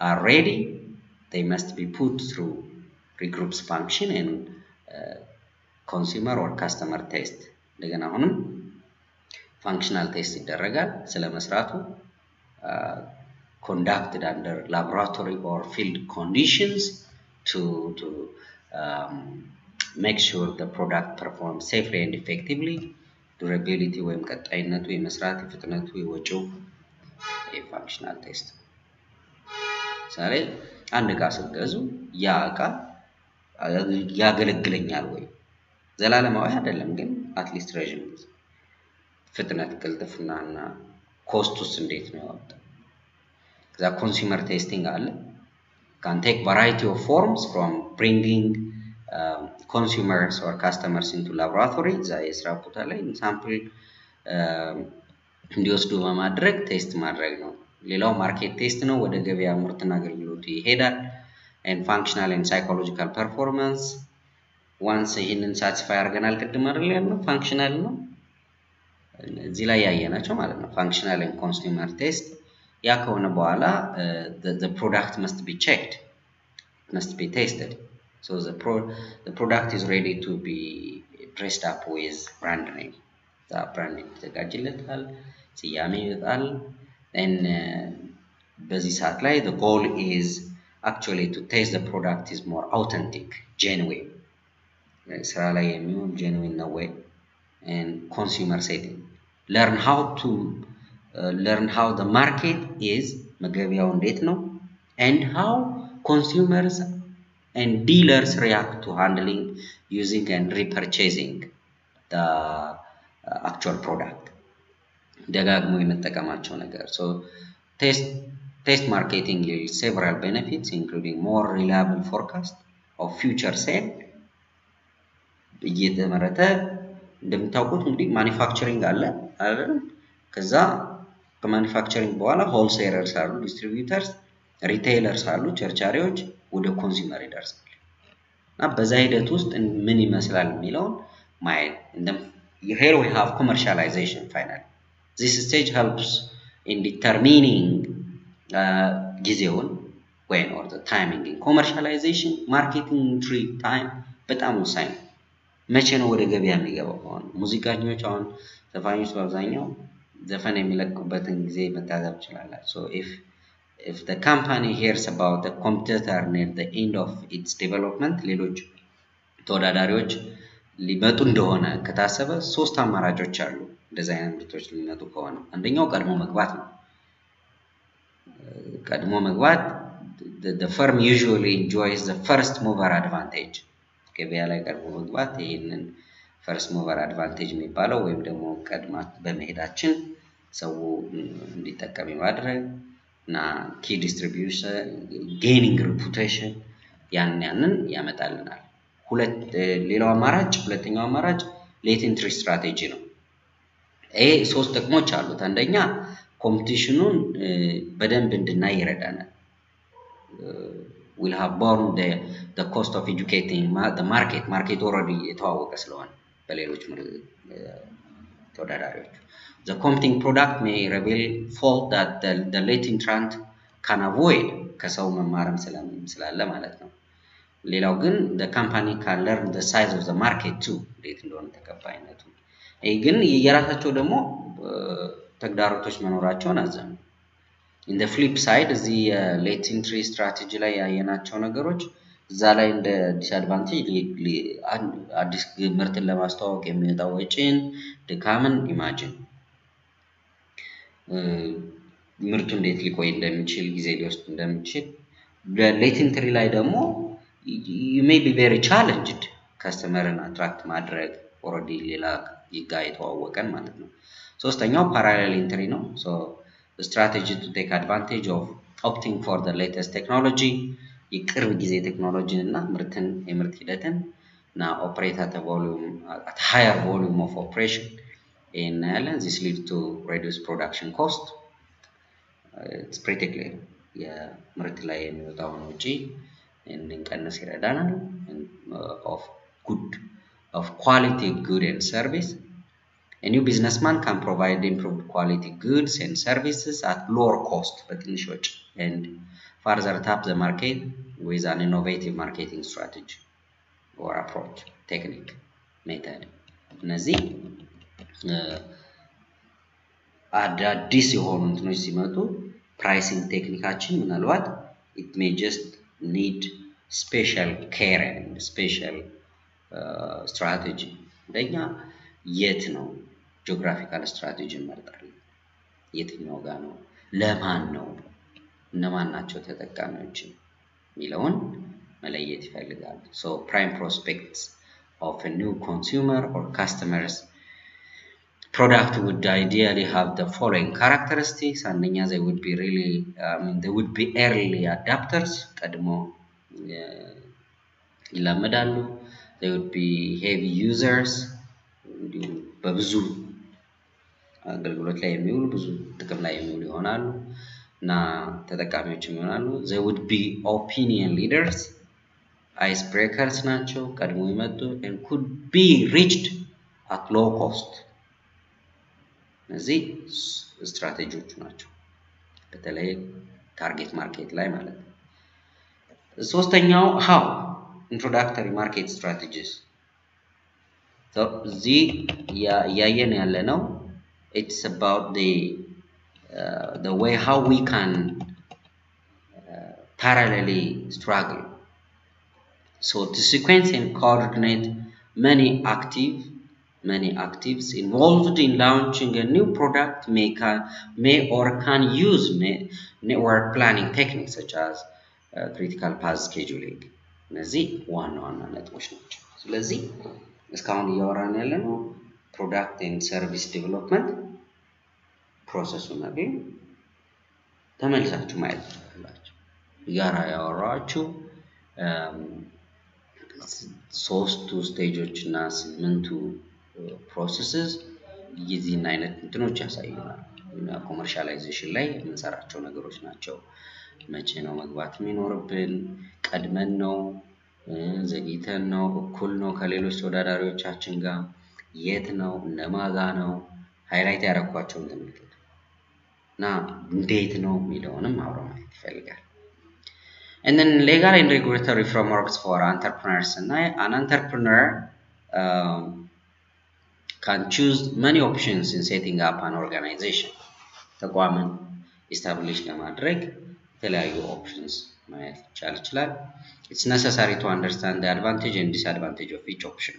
Speaker 1: are ready they must be put through regroups function and uh, consumer or customer test እንደገና አሁንም ፋንክሽናል ቴስት ይደረጋል ስለ መስራቱ conducted under laboratory or field conditions to to um, make sure the product performs safely and effectively. Durability ወይም ቀጣይነቱ የመስራት የፍጥነቱ የወጪው የ functional test ምሳሌ አንድ እቃ ስትገዙ ያ እቃ ያገለግለኛል ወይ? ዘላለማዊ አይደለም ግን at least ረዥም ፍጥነት ቅልጥፍና እና cost ኡስ እንዴት ነው ያወጣ ከዛ consumer testing አለ can take variety of forms from bringing consumers or customers into laboratory እዛ የስራ ቦታ ላይ sample እንዲወስዱ በማድረግ test ማድረግ ነው። ሌላው market test ነው። ወደ ገበያ ምርትና አገልግሎቱ ይሄዳል። And functional and psychological performance Once ይህንን satisfy አድርገናል። ቅድም አይደል ያልነው functional ነው። እዚህ ላይ ያየናቸው ማለት ነው። ፋንክሽናል ኤንድ ኮንሱመር ቴስት ያ ከሆነ በኋላ ፕሮዳክት መስት ቢ ቼክድ መስት ቢ ቴስትድ So the, pro, the product is ready to be dressed up with brand name. The brand name ይዘጋጅለታል፣ ስያሜ ይወጣል። then በዚህ ሰዓት ላይ the goal is actually to taste the product is more authentic, genuine. ስራ ላይ የሚሆን genuine ነው ወይ and consumer setting. Learn how to uh, learn how the market is መገቢያው እንዴት ነው and how consumers and dealers react to handling, using and repurchasing the uh, actual product. ደጋግሞ የመጠቀማቸው ነገር so test test marketing yields several benefits including more reliable forecast of future sale እየተመረተ እንደምታውቁት እንግዲህ ማኒፋክቸሪንግ አለ አይደል? ከዛ ከ manufacturing በኋላ wholesalers አሉ distributors retailers አሉ ቸርቻሪዎች ወደ consumer ይደርሳል እና በዛ ሂደት ውስጥ ምን ይመስላል የሚለውን ማየት። here we have commercialization finally this stage helps in determining ጊዜውን the timing in commercialization marketing entry time በጣም ወሳኝ ነው። መቼ ነው ወደ ገበያ የሚገባው? አሁን ሙዚቀኞች አሁን ዘፋኞች በአብዛኛው ዘፈን የሚለቁበትን ጊዜ መታዘብ company hears about the competitor near the end of its development ሌሎች ተወዳዳሪዎች ሊመጡ እንደሆነ ከታሰበ ሶስት አማራጮች አሉ። እንደዚህ አይነት ምርቶች ሊመጡ ከሆነ አንደኛው ቀድሞ መግባት ነው። ቀድሞ መግባት the firm usually first mover advantage. ገበያ ላይ ቀድሞ መግባት ይህንን first mover advantage የሚባለው ወይም ደግሞ ቀድመን በመሄዳችን ሰው እንዲጠቀም የማድረግ እና key distribution gaining reputation ያንን ያንን ያመጣልናል። ሌላው አማራጭ ሁለተኛው አማራጭ late entry strategy ነው። ይሄ ሶስት ጥቅሞች አሉት። አንደኛ competition ኡን በደንብ እንድናይ ይረዳናል። Will have borne cost of educating market market already የተዋወቀ ስለሆነ በሌሎች ተወዳዳሪዎች The competing product may reveal fault that the, the late entrant can avoid ከሰው መማርም ስላለ ማለት ነው። ሌላው ግን the company can learn the size of the market too እንዴት እንደሆነ ተቀባይነቱ። ይህ ግን የራሳቸው ደግሞ ተግዳሮቶች መኖራቸውን አትዘንጉ። In the flip side እዚህ የ late entry strategy ላይ ያየናቸው ነገሮች እዛ ላይ እንደ disadvantage አዲስ ምርትን ለማስተዋወቅ የሚወጣው ወጪን፣ ድካምን imagine ምርቱ እንዴት ሊቆይ እንደሚችል ጊዜ ሊወስድ እንደሚችል በ late entry ላይ ደግሞ may be very challenged customer ን attract ማድረግ already ሌላ ጋ የተዋወቀን ማለት ነው። ሶስተኛው parallel entry ነው። strategy to take advantage of opting for latest technology የቅርብ ጊዜ ቴክኖሎጂን እና ምርትን የምርት ሂደትን እና operate at higher volume of operation ይህ እናያለን። this lead to reduce production cost it's pretty clear የምርት ላይ የሚወጣውን ወጪ እንድንቀንስ ይረዳናል። of good of quality good and service A new businessman can provide improved quality goods and services at lower cost ወጪ and further tap the market with an innovative marketing strategy or approach technique method እነዚህ አዳዲስ የሆኑ እንትኖች ሲመጡ pricing ቴክኒካችን ምናልባት it may just need special care special strategy አንደኛ የት ነው geographical strategy እንመርጣለን። የትኛው ጋር ነው? ለማን ነው? እነማን ናቸው ተጠቃሚዎች የሚለውን መለየት ይፈልጋል። So prime prospects of new consumer or customers product would ideally have the following characteristics አንደኛ they would be really they would be early adopters ቀድሞ ይላመዳሉ። they would be heavy users እንዲሁም በብዙ አገልግሎት ላይ የሚውሉ ብዙ ጥቅም ላይ የሚውሉ ይሆናሉ እና ተጠቃሚዎችም ይሆናሉ። they would be opinion leaders ice breakers ናቸው፣ ቀድሞ የመጡ could be reached at low cost። እነዚህ ስትራቴጂዎቹ ናቸው፣ በተለይ target market ላይ ማለት ነው። ሶስተኛው how ኢንትሮዳክተሪ ማርኬት ስትራቴጂስ እዚህ እያየን ያለ ነው ኢትስ አባውት the way how we can uh, parallelly struggle so to sequence and coordinate many active many actives involved in launching a new product may can may or can use may, network planning techniques such as uh, critical path scheduling እነዚህ ዋና ዋና ነጥቦች ናቸው ስለዚህ እስካሁን እያወራን ያለ ነው ፕሮዳክት ኤንድ ሰርቪስ ዴቨሎፕመንት process ኡን አገኝ ተመልሳችሁ ማየት ትችላላችሁ። ጋራ ያወራችሁ ሶስቱ stage ኦች እና ስምንቱ processes የዚህን አይነት እንትኖች ያሳዩናል። commercialization ላይ የምንሰራቸው ነገሮች ናቸው። መቼ ነው መግባት የሚኖርብን? ቀድመን ነው ዘግይተን ነው? እኩል ነው ከሌሎች ተወዳዳሪዎቻችን ጋር? የት ነው? እነማጋ ነው? highlight ያደረኳቸውን ተመልከቱ እና እንዴት ነው የሚለውንም አብሮ ማየት ይፈልጋል። And then legal and regulatory frameworks for entrepreneurs እና an entrepreneur um, can choose many options in setting up ተቋምን establish ለማድረግ የተለያዩ options ማየት ይቻል ይችላል። it's necessary to understand advantage and disadvantage of each option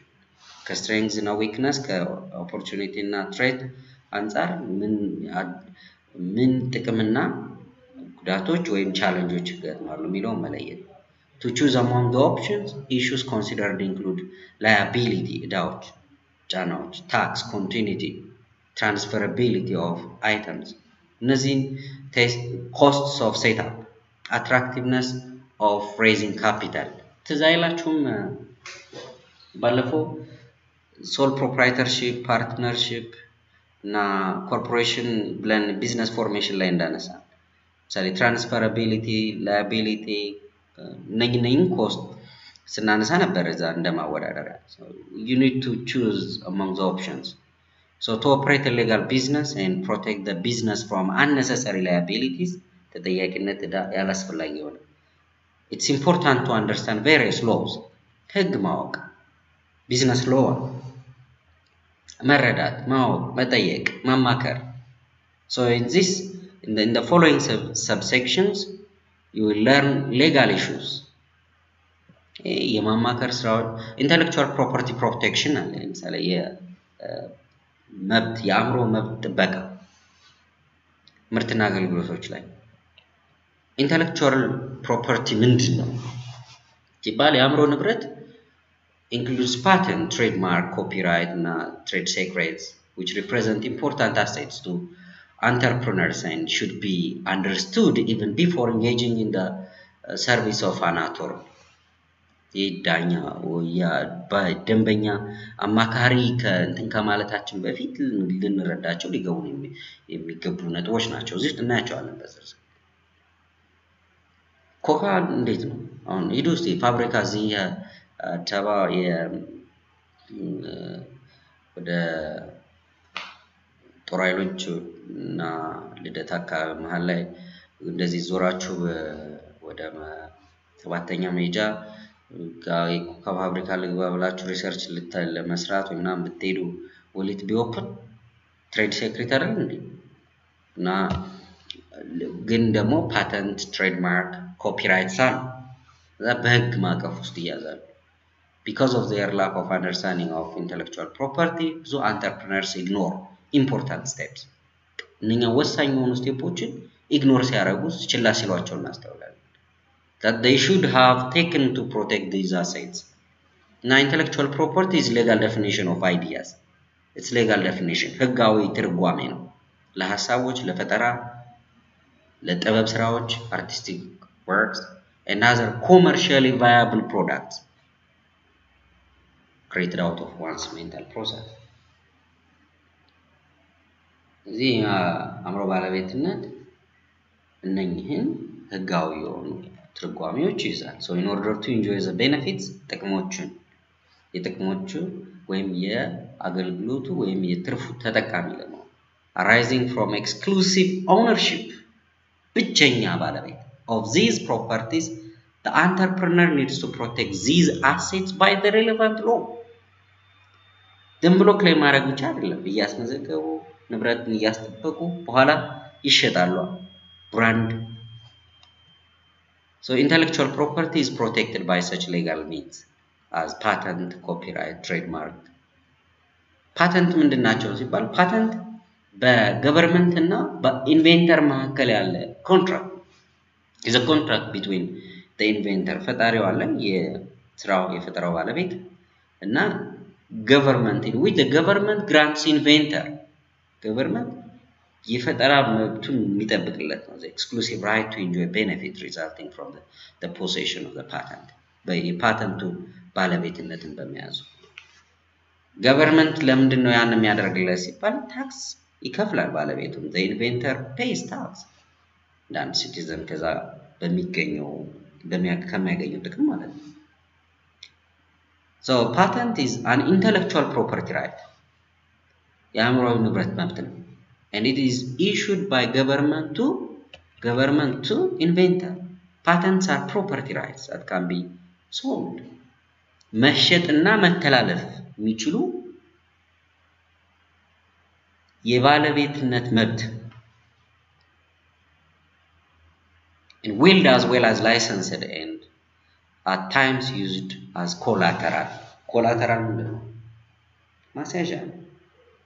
Speaker 1: ከ strength እና weakness ከ opportunity እና threat አንጻር ምን ምን ጥቅምና ጉዳቶች ወይም challenge ኦች ይገጥማሉ የሚለውን መለየት to choose among the options issues considered include liability እዳዎች፣ ጫናዎች፣ tax፣ continuity፣ transferability of items እነዚህን costs of setup፣ attractiveness of raising capital ትዝ አይላችሁም? ባለፈው sole proprietorship፣ partnership እና ኮርፖሬሽን ብለን business formation ላይ እንዳነሳ ለምሳሌ transferability፣ liability እነኝ እነኝን cost ስናነሳ ነበር እዛ እንደማወዳደሪያ you need to choose among the options so to operate legal business and protect the business from unnecessary liabilities ተጠያቂነት ዕዳ አላስፈላጊ የሆነ it's important to understand various laws ህግ ማወቅ business law መረዳት ማወቅ መጠየቅ ማማከር። So in this in the following subsections you will learn legal issues የማማከር ስራዎች intellectual property protection አለ። ለምሳሌ የመብት የአእምሮ መብት ጥበቃ ምርትና አገልግሎቶች ላይ። intellectual property ምንድን ነው ሲባል የአእምሮ ንብረት includes patent, trademark, copyright, uh, trade secrets, which represent important assets to entrepreneurs and should be understood even before engaging in the uh, service of an attorney. ይህ ዳኛ በደንበኛ አማካሪ ከእንትን ከማለታችን በፊት ልንረዳቸው ሊገቡን የሚገቡ ነጥቦች ናቸው። እዚህ ውስጥ እናያቸዋለን በዝርዝር። ኮካ እንዴት ነው አሁን እስኪ ፋብሪካ እዚህ አበባ ወደ ጦር ኃይሎች እና ልደት አካባቢ መሀል ላይ እንደዚህ ዞራችሁ ወደ ሰባተኛ መሄጃ ኮካ ፋብሪካ ልግባ ብላችሁ research ለመስራት ወይ ምናምን ብትሄዱ will it be open trade እንዴ? እና ግን ደግሞ patent፣ trademark፣ ኮፒራይት ሳን በህግ ማዕቀፍ ውስጥ እያዛሉ። because of their lack of understanding of intellectual property ብዙ አንተርፕረነርስ ኢግኖር ኢምፖርታንት ስቴፕስ እነኛ ወሳኝ የሆኑ ስቴፖችን ኢግኖር ሲያደርጉ ችላ ሲሏቸው እናስተውላለን። that they should have taken to protect these assets እና intellectual property is legal definition of ideas it's legal definition ህጋዊ ትርጓሜ ነው ለሀሳቦች፣ ለፈጠራ፣ ለጥበብ ስራዎች artistic works and other commercially viable products created out of one's mental process. እዚህ አእምሮ ባለቤትነት እነኝህን ህጋዊ የሆኑ ትርጓሜዎች ይይዛል። So in order to enjoy the benefits ጥቅሞችን የጥቅሞቹ ወይም የአገልግሎቱ ወይም የትርፉ ተጠቃሚ ለመሆን arising from exclusive ownership ብቸኛ ባለቤት of these properties the entrepreneur needs to protect these assets by the relevant law ዝም ብሎ claim ማድረግ ብቻ አይደለም። እያስመዘገቡ ንብረትን እያስጠበቁ በኋላ ይሸጣሉ። brand So intellectual property is protected by such legal means as patent, copyright, trademark. patent ምንድን ናቸው ሲባል patent በ government እና በ inventor መካከል ያለ contract contract between the inventor ፈጣሪው አለ የስራው የፈጠራው ባለቤት እና government which the government grants inventor government የፈጠራ መብቱን የሚጠብቅለት ነው። Exclusive right to enjoy benefit resulting from the possession of the patent የፓተንቱ ባለቤትነትን በመያዙ government ለምንድን ነው ያን የሚያደርግለት ሲባል tax ይከፍላል። ባለቤቱም the inventor pays tax እንደ አንድ citizen ከዛ በሚገኘው ከሚያገኘው ጥቅም ማለት ነው። ሶ ፓተንት ኢዝ አን ኢንተሌክቹዋል ፕሮፐርቲ ራይት የአእምሯዊ ንብረት መብት ነው። and it is issued by government to government to inventor. Patents are property rights that can be sold. መሸጥና መተላለፍ የሚችሉ የባለቤትነት መብት and willed as well as licensed and at times used as collateral. collateral ምንድን ነው? ማስያዣ ነው።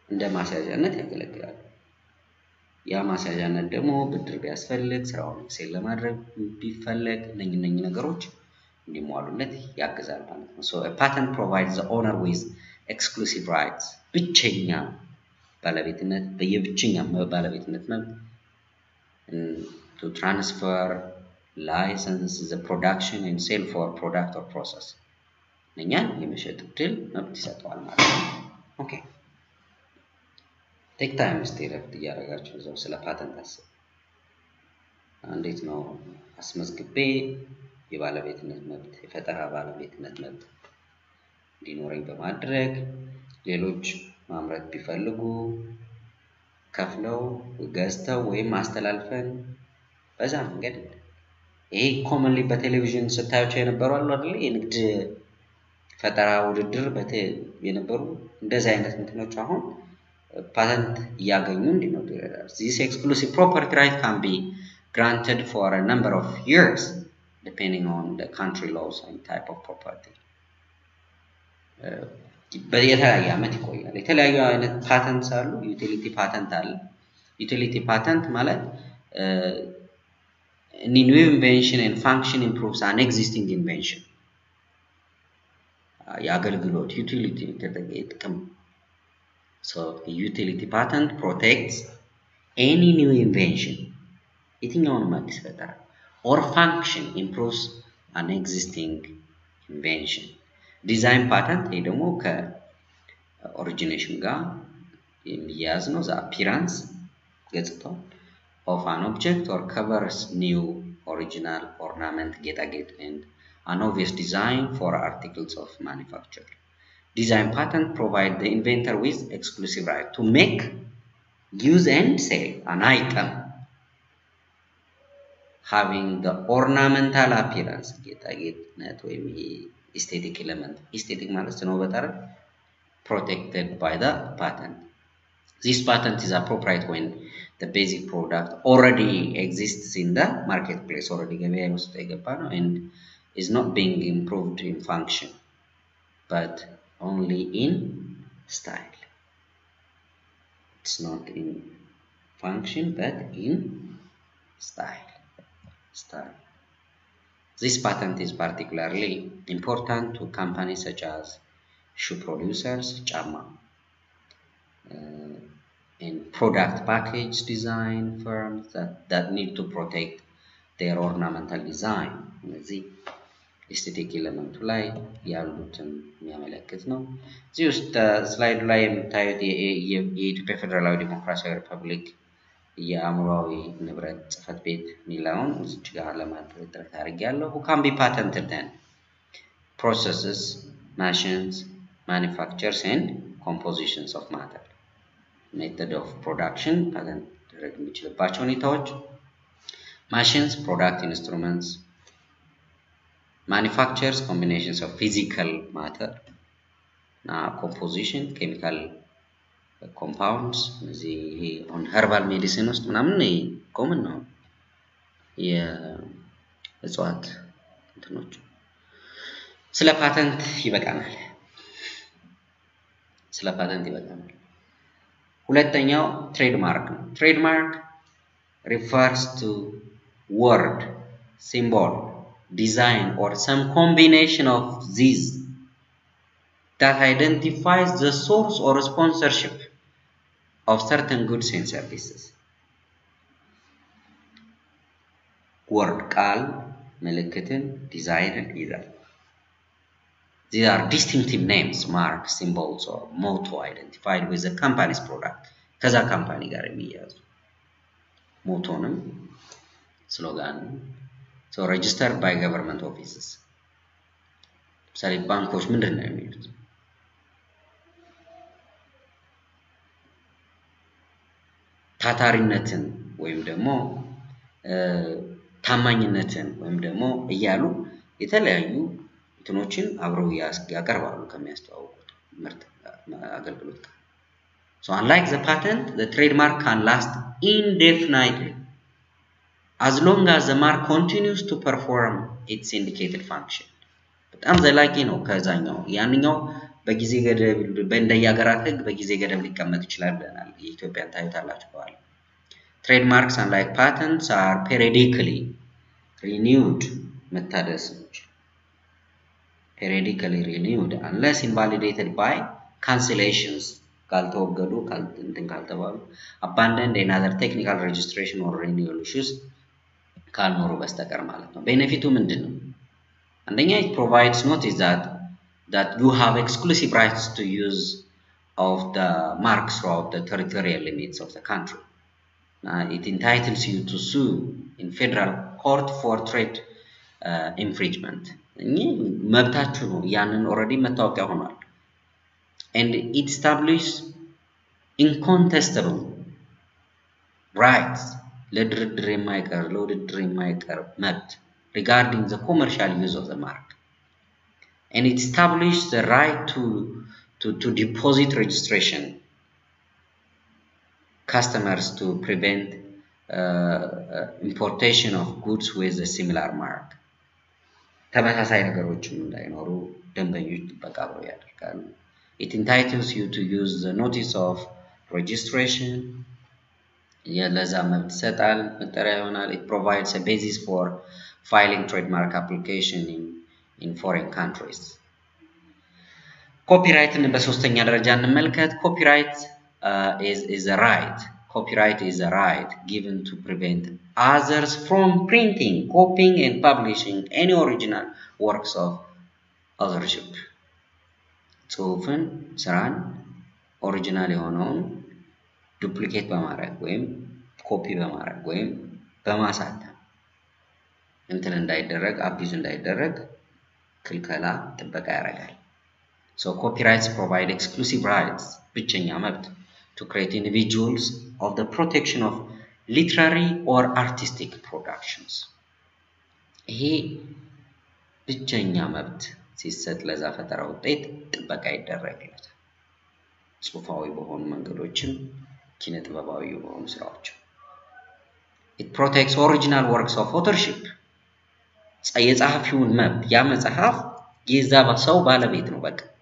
Speaker 1: እንደ ማስያዣነት ያገለግላል። ያ ማስያዣነት ደግሞ ብድር ቢያስፈልግ ስራውን sell ለማድረግ ቢፈለግ እነኝ እነኝ ነገሮች እንዲሟሉለት ያግዛል ማለት ነው። So patent provide the owner with exclusive rights ብቸኛ ባለቤትነት በየብቸኛ ባለቤትነት መብት to transfer license the production and sell for product or process እኛን የመሸጥ እድል መብት ይሰጠዋል ማለት ነው። Okay take time እስቲ ረፍት እያደረጋችሁ እዛው ስለ ፓተንት አስብ። እንዴት ነው አስመዝግቤ የባለቤትነት መብት የፈጠራ ባለቤትነት መብት እንዲኖረኝ በማድረግ ሌሎች ማምረት ቢፈልጉ ከፍለው ገዝተው ወይም አስተላልፈን በዛ መንገድ ይሄ commonly በቴሌቪዥን ስታያቸው የነበሩ አሉ አይደለ? የንግድ ፈጠራ ውድድር የነበሩ እንደዚህ አይነት እንትኖች አሁን ፓተንት እያገኙ እንዲኖሩ ይረዳል። This exclusive property right can be granted for a number of years depending on the country laws and type. የተለያየ ዓመት ይቆያል። የተለያዩ አይነት ፓተንት አሉ። Utility patent አለ። Utility patent ማለት new invention and function improves an existing invention የአገልግሎት utility ጥቅም utility patent protects any new invention የትኛውንም አዲስ ፈጠራ or function improves an existing invention design patent ይህ ደግሞ ከ origination ጋር የሚያያዝ ነው። The appearance ገጽታው of an object or covers new original ornament ጌጣጌጥ and unobvious design for articles of manufacture design patent provide the inventor with exclusive right to make use and sell an item having the ornamental appearance ጌጣጌጥነት ወይም ኢስቴቲክ ኤሌመንት ኢስቴቲክ ማለት ነው በጠረ protected by the patent. This patent is appropriate when the basic product already exists in the marketplace, already ገበያ ውስጥ የገባ ነው and is not being improved in function, but only in style. It's not in function, but in style. Style. This patent is particularly important to companies such as shoe producers, ጫማ, uh, and product package design firms that, that need to protect their ornamental design. እነዚህ ኤስቴቲክ ኤሌመንቱ ላይ ያሉትን የሚያመለክት ነው። እዚህ ውስጥ ስላይዱ ላይ የምታዩት የኢትዮጵያ ፌዴራላዊ ዲሞክራሲያዊ ሪፐብሊክ የአእምሯዊ ንብረት ጽሕፈት ቤት የሚለውን እዚች ጋር ለማድረግ ጥረት አድርጌያለሁ። who can be patented then processes, machines, manufactures and compositions of matter of production patent ሊደረግ የሚችልባቸው ሁኔታዎች machines, product instruments, manufactures, combinations of physical matter እና composition, chemical compounds እነዚህ አሁን herbal medicine ውስጥ ምናምን common ነው የእጽዋት እንትኖች። ስለ ፓተንት ይበቃናል። ስለ ፓተንት ይበቃናል። ሁለተኛው trademark ነው። Trademark refers to word symbol design or some combination of these that identifies the source or sponsorship of certain goods and services. ወርድ ቃል ምልክትን ዲዛይንን ይዛል። These are distinctive names, marks, symbols, or motto identified with the company's product. ከዛ ካምፓኒ ጋር የሚያያዙ ሞቶንም ስሎጋንም so registered by government offices ለምሳሌ ባንኮች ምንድን ነው የሚሉት? ታታሪነትን ወይም ደግሞ ታማኝነትን ወይም ደግሞ እያሉ የተለያዩ እንትኖችን አብረው ያቀርባሉ ከሚያስተዋውቁት ምርት አገልግሎት ጋር። So unlike the patent, the trademark can last indefinitely as long as the mark continues to perform its indicated function. በጣም ዘላቂ ነው ከዛኛው። ያንኛው በጊዜ ገደብ በእንደየሀገራት ህግ በጊዜ ገደብ ሊቀመጥ ይችላል ብለናል። የኢትዮጵያን ታዩታላችሁ በኋላ። Trademarks unlike patents are periodically renewed መታደስ periodically renewed unless invalidated by cancellations ካልተወገዱ እንትን ካልተባሉ abandoned and other technical registration or renewal issues ካልኖሩ በስተቀር ማለት ነው። ቤኔፊቱ ምንድን ነው? አንደኛ it provides notice that that you have exclusive rights to use of the mark throughout the territorial limits of the country. Uh, it entitles you to sue in federal court for trade uh, infringement. እኚህ መብታችሁ ነው። ያንን ኦልሬዲ መታወቂያ ሆኗል። and it establishes incontestable rights ለድርድር የማይቀር ለውድድር የማይቀር መብት regarding the commercial use of the mark and it establishes the right to to, to deposit registration customers to prevent uh, uh, importation of goods with a similar mark ተመሳሳይ ነገሮችም እንዳይኖሩ ደንበኞች ጥበቃ ብለው ያደርጋሉ። It entitles you to use the notice of registration ለዛ መብት ይሰጣል፣ መጠሪያ ይሆናል። a basis for filing trademark application in, in foreign countries. ኮፒራይትን በሶስተኛ ደረጃ እንመልከት። ኮፒራይት a right. Copyright is a right given to prevent others from printing, copying, and publishing any original works of authorship. ጽሁፍን፣ ስራን ኦሪጂናል የሆነውን ዱፕሊኬት በማድረግ ወይም ኮፒ በማድረግ ወይም በማሳተም እንትን እንዳይደረግ አቢዝ እንዳይደረግ ክልከላ ጥበቃ ያደርጋል። So copyrights provide exclusive rights, ብቸኛ መብት to create individuals of the protection of literary or artistic productions. ይሄ ብቸኛ መብት ሲሰጥ ለዛ ፈጠራ ውጤት ጥበቃ ይደረግለታል። ጽሁፋዊ በሆኑ መንገዶችም ኪነ ጥበባዊ በሆኑ ስራዎች It protects original works of authorship. የጸሐፊውን መብት ያ መጽሐፍ የዛ ሰው ባለቤት ነው በቃ ሶ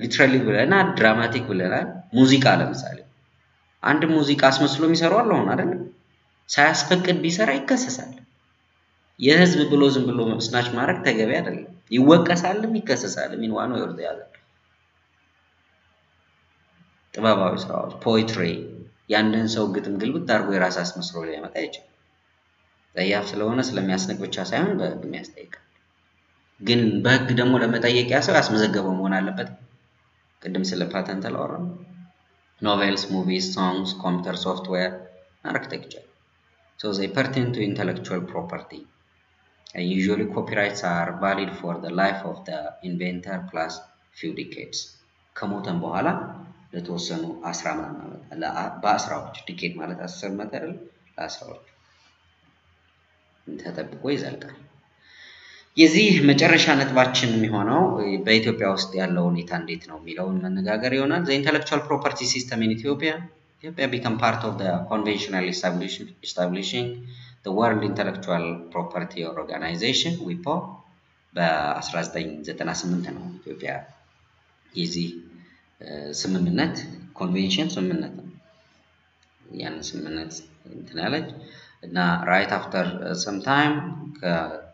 Speaker 1: ሊትራሊ ብለናል፣ ድራማቲክ ብለናል። ሙዚቃ ለምሳሌ አንድ ሙዚቃ አስመስሎ የሚሰሩ አለ አሁን አይደለም። ሳያስፈቅድ ቢሰራ ይከሰሳል። የህዝብ ብሎ ዝም ብሎ snatch ማድረግ ተገቢ አይደለም። ይወቀሳልም ይከሰሳልም። ሚን ዋን ወይ ያዘ ጥበባዊ ስራዎች poetry ያንድን ሰው ግጥም ግልብጥ አድርጎ የራስ አስመስሎ ሊያመጣ ይችላል። ጸያፍ ስለሆነ ስለሚያስንቅ ብቻ ሳይሆን በህግም ያስጠይቃል። ግን በህግ ደግሞ ለመጠየቂያ ሰው ያስመዘገበው መሆን አለበት። ቅድም ስለ ፓተንት አላወራም። novels፣ movies፣ songs፣ computer software architecture so they pertain to intellectual property usually copyrights are valid for the life of the inventor plus few decades ከሞተም በኋላ ለተወሰኑ አስራ በአስራዎች decade ማለት አስር አይደለም ለአስራዎች ተጠብቆ ይዘልቃል። የዚህ መጨረሻ ነጥባችን የሚሆነው በኢትዮጵያ ውስጥ ያለው ሁኔታ እንዴት ነው የሚለውን መነጋገር ይሆናል። the intellectual property system in Ethiopia Ethiopia become part of convention establishing World Intellectual Property Organization WIPO በ1998 ነው ኢትዮጵያ የዚህ ስምምነት ኮንቬንሽን ስምምነት ነው ያንን ስምምነት እንትን ያለች እና right after some time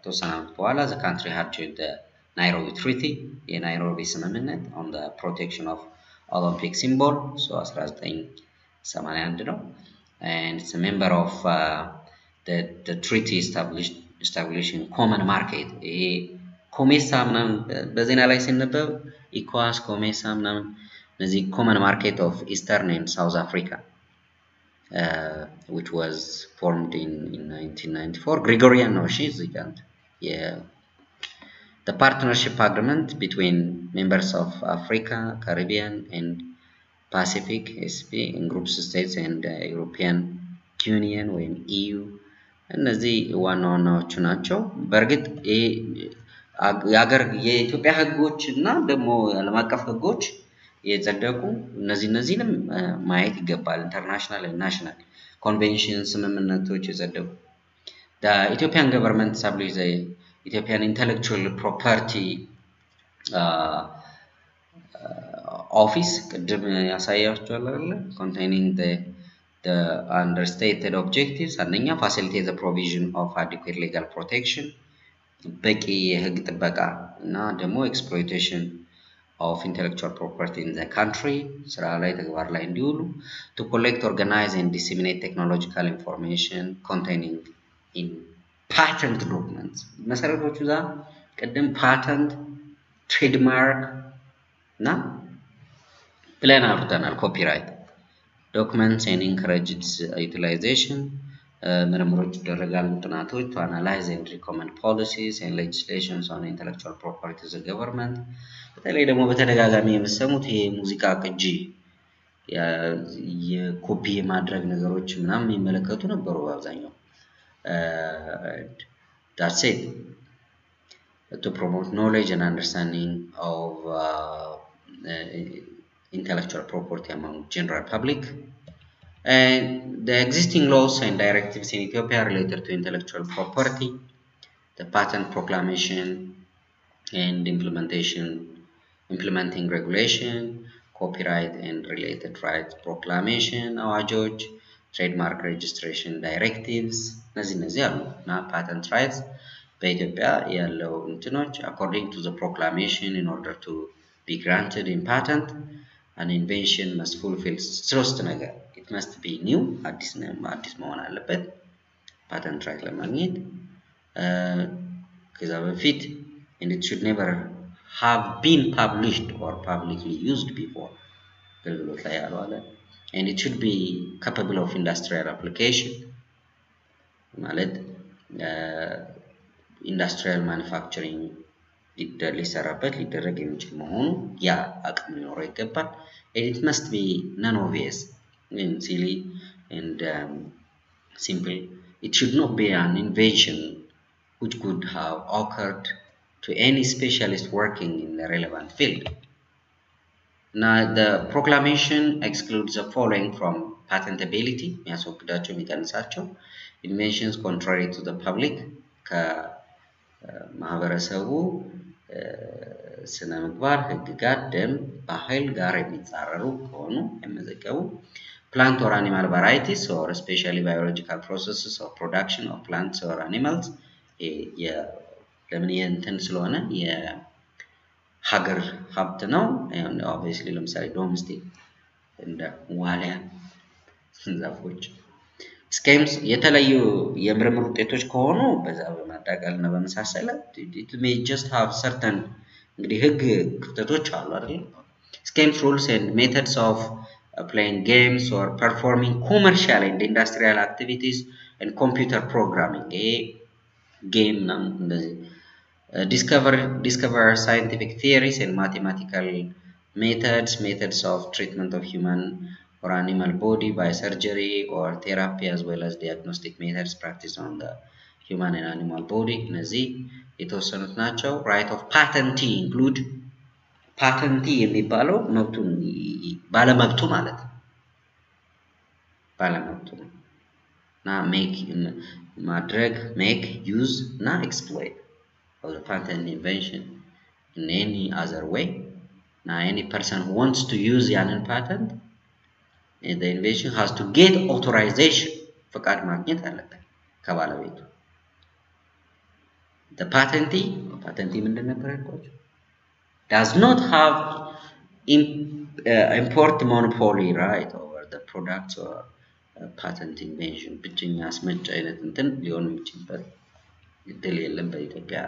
Speaker 1: ከተወሰነ ዓመት በኋላ the country had joined Nairobi Treaty የናይሮቢ ስምምነት on the protection of Olympic symbol 1981 ነው and it's a member of uh, the, the treaty established establishing common market ይሄ ኮሜሳ ምናምን በዜና ላይ ሲነበብ ኢኮዋስ ኮሜሳ ምናምን እነዚህ Common Market of Eastern and South Africa uh, which was formed in, in 1994. Gregorian no, she's yeah. The partnership agreement between members of Africa, Caribbean, and in groups states and uh, European Union ወይም EU እነዚህ ዋና ዋናዎቹ ናቸው። በእርግጥ የኢትዮጵያ ህጎች እና ደግሞ ዓለም አቀፍ ህጎች የጸደቁ እነዚህ እነዚህንም ማየት ይገባል። ኢንተርናሽናል ናሽናል ኮንቬንሽን ስምምነቶች የጸደቁ ኢትዮጵያን ገቨርንመንት ሳብሊሽ ኢትዮጵያን ኢንተሌክቹዋል ፕሮፐርቲ ኦፊስ ቅድም ያሳያችኋል አይደለ ኮንቴኒንግ under stated objectives አንደኛ facilitate the provision of adequate legal protection በቂ የህግ ጥበቃ እና ደግሞ exploitation of intellectual property in the country ስራ ላይ ተግባር ላይ እንዲውሉ to collect organize and disseminate technological information containing in patent documents. መሰረቶቹ እዛ ቅድም ፓተንት ትሬድማርክ እና ብለን አውርተናል ኮፒራይት ዶክመንትስ ኤንድ ኢንከሬጅድ ዩቲላይዜሽን ምርምሮች ይደረጋሉ ጥናቶች to analyze and recommend policies and legislations on intellectual property government በተለይ ደግሞ በተደጋጋሚ የምሰሙት ይሄ ሙዚቃ ቅጂ የኮፒ የማድረግ ነገሮች ምናምን የሚመለከቱ ነበሩ በአብዛኛው ዳትስ ኢት to promote knowledge and understanding of uh, uh, intellectual property among general public. And the existing laws and directives in Ethiopia related to intellectual property, the patent proclamation and implementation, implementing regulation, copyright and related rights proclamation, አዋጆች, trademark registration directives, እነዚህ እነዚህ አሉ እና patent rights በኢትዮጵያ ያለው እንትኖች according to the proclamation in order to be granted in patent an invention must fulfill ሶስት ነገር it must be new አዲስ አዲስ መሆን አለበት ፓተንት ራይት ለማግኘት ከዛ በፊት and it should never have been published or publicly used before አገልግሎት ላይ ያልዋለ and it should be capable of industrial application ማለት ኢንዱስትሪያል ማኒፋክቸሪንግ ሊሰራበት ሊደረግ የሚችል መሆኑ ያ አቅም ሊኖረው ይገባል። ኢት መስት ቢ ነን ኦቪየስ ሲሊ ኤንድ ሲምፕል ኢት ሹድ ኖት ቢ አን ኢንቬንሽን which could have occurred to any specialist working in the relevant field. Now, the proclamation excludes the following from patentability, የሚያስወግዳቸው የሚቀንሳቸው inventions contrary to the public ከማህበረሰቡ ስነ ምግባር፣ ህግጋት፣ ደንብ፣ ባህል ጋር የሚጻረሩ ከሆኑ የመዘገቡ plant or animal varieties or especially biological processes of production of plants or animals ለምን የእንትን ስለሆነ የሀገር ሀብት ነው። ኦብቪየስሊ ለምሳሌ ዶሜስቲክ እንደ ዋሊያ ዛፎች schemes የተለዩ የምርምር ውጤቶች ከሆኑ በዛ በማዳቀል እና በመሳሰለ may just have certain እንግዲህ ህግ ክፍተቶች አሉ አይደል? schemes rules and methods of playing games or performing commercial and industrial activities and computer programming ይሄ game ነው እንደዚህ discover discover scientific theories and mathematical methods methods of treatment of human or animal body by surgery or therapy as well as diagnostic methods practiced on the human and animal body እነዚህ የተወሰኑት ናቸው። right of patentee include patentee የሚባለው መብቱን ባለመብቱ ማለት ነው። ባለመብቱ ነው እና make ማድረግ make use እና exploit of the patent invention in any other way እና any person who wants to use ያንን patent the invention has to get authorization ፈቃድ ማግኘት አለበት ከባለቤቱ the patentee patentee ምንድን ነበር ያልኳቸው does not have uh, import monopoly right over the products or uh, patent invention ብቸኛ አስመጭ አይነት እንትን ሊሆን የሚችልበት እድል የለም በኢትዮጵያ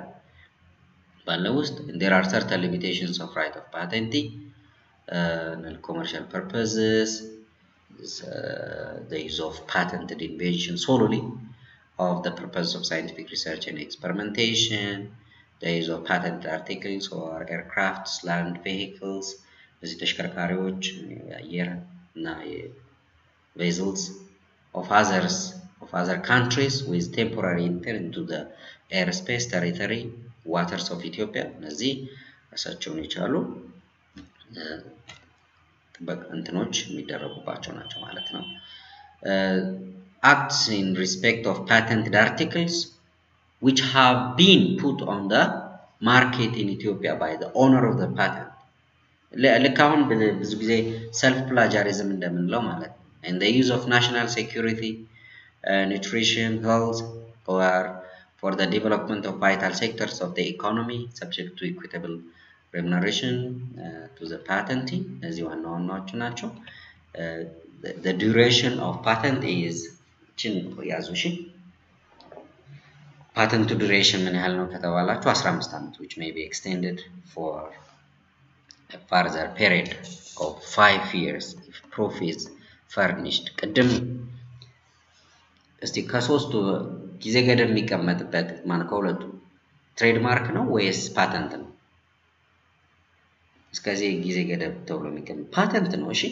Speaker 1: ባለው ውስጥ there are certain limitations of right of patentee uh, commercial purposes uh, the use of patented invention solely of the purpose of scientific research and experimentation, the use of patented articles or aircrafts, land vehicles, እዚህ ተሽከርካሪዎች የአየር እና ቬዝልስ of others of other countries with temporary entry into the airspace territory waters of Ethiopia እነዚህ ራሳቸውን የቻሉ እንትኖች የሚደረጉባቸው ናቸው ማለት ነው። acts in respect of patented articles which have been put on the market in Ethiopia by the owner of the patent ልክ አሁን ብዙ ጊዜ ሰልፍ ፕላጃሪዝም እንደምንለው ማለት ነው and the use of national security uh, nutrition health or for the development of vital sectors of the economy subject to equitable ሬሙነሬሽን ቱ ዘ ፓተንቲ እነዚህ ዋና ዋናዎቹ ናቸው። the duration of patent is ችን ያዙ እሺ። ፓተንቱ ዱሬሽን ምን ያህል ነው ከተባላችሁ 15 ዓመት which may be extended for a further period of 5 years if proof is furnished ቅድም እስቲ ከሶስቱ ጊዜ ገደብ የሚቀመጥበት ማን ከሁለቱ trademark ነው ወይስ ፓተንት ነው? እስከዚህ ጊዜ ገደብ ተብሎ የሚቀመጥ ፓተንት ነው። እሺ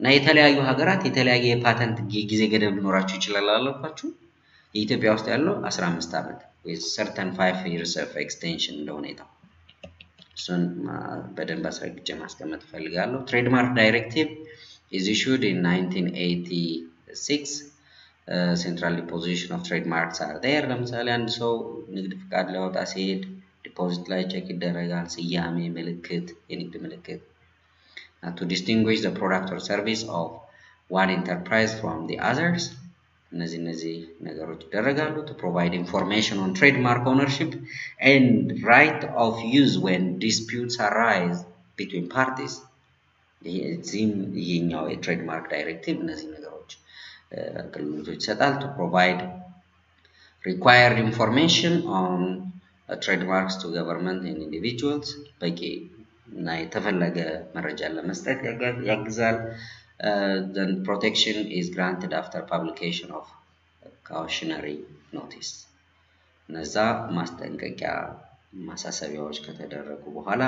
Speaker 1: እና የተለያዩ ሀገራት የተለያየ የፓተንት ጊዜ ገደብ ሊኖራቸው ይችላል አላልኳችሁ? የኢትዮጵያ ውስጥ ያለው 15 ዓመት with certain 5 years of extension እንደ ሁኔታው እሱን በደንብ አስረግጬ ማስቀመጥ እፈልጋለሁ። trademark directive is issued in 1986 ሴንትራል ዲፖዚሽን ኦፍ ትሬድማርክስ አር ዴር። ለምሳሌ አንድ ሰው ንግድ ፍቃድ ሊያወጣ ሲሄድ ዲፖዚት ላይ ቼክ ይደረጋል። ስያሜ፣ ምልክት፣ የንግድ ምልክት to distinguish the product or service of one enterprise from the others እነዚህ እነዚህ ነገሮች ይደረጋሉ። to provide information on trademark ownership and right of use when disputes arise between parties እዚህም ይሄኛው የትሬድማርክ ዳይሬክቲቭ እነዚህ ነገሮች አገልግሎቶች ይሰጣል። required information on uh, trademarks to government and individuals በቂ እና የተፈለገ መረጃን ለመስጠት ያግዛል። then protection is granted after publication of cautionary notice እነዛ ማስጠንቀቂያ ማሳሰቢያዎች ከተደረጉ በኋላ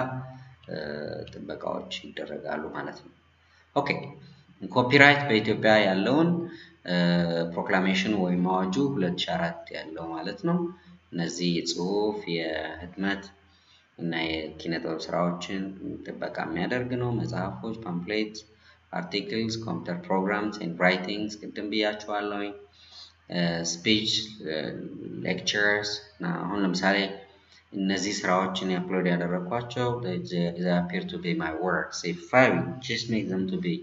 Speaker 1: ጥበቃዎች ይደረጋሉ ማለት ነው። okay copyright በኢትዮጵያ ያለውን proclamation ወይም አዋጁ 2004 ያለው ማለት ነው። እነዚህ የጽሁፍ የህትመት እና የኪነ ጥበብ ስራዎችን ጥበቃ የሚያደርግ ነው። መጽሐፎች፣ pamphlet፣ articles፣ computer programs and writings ቅድም ብያቸዋለሁኝ። speech፣ lectures እና አሁን ለምሳሌ እነዚህ ስራዎችን upload ያደረግኳቸው appear to be my if I just make them to be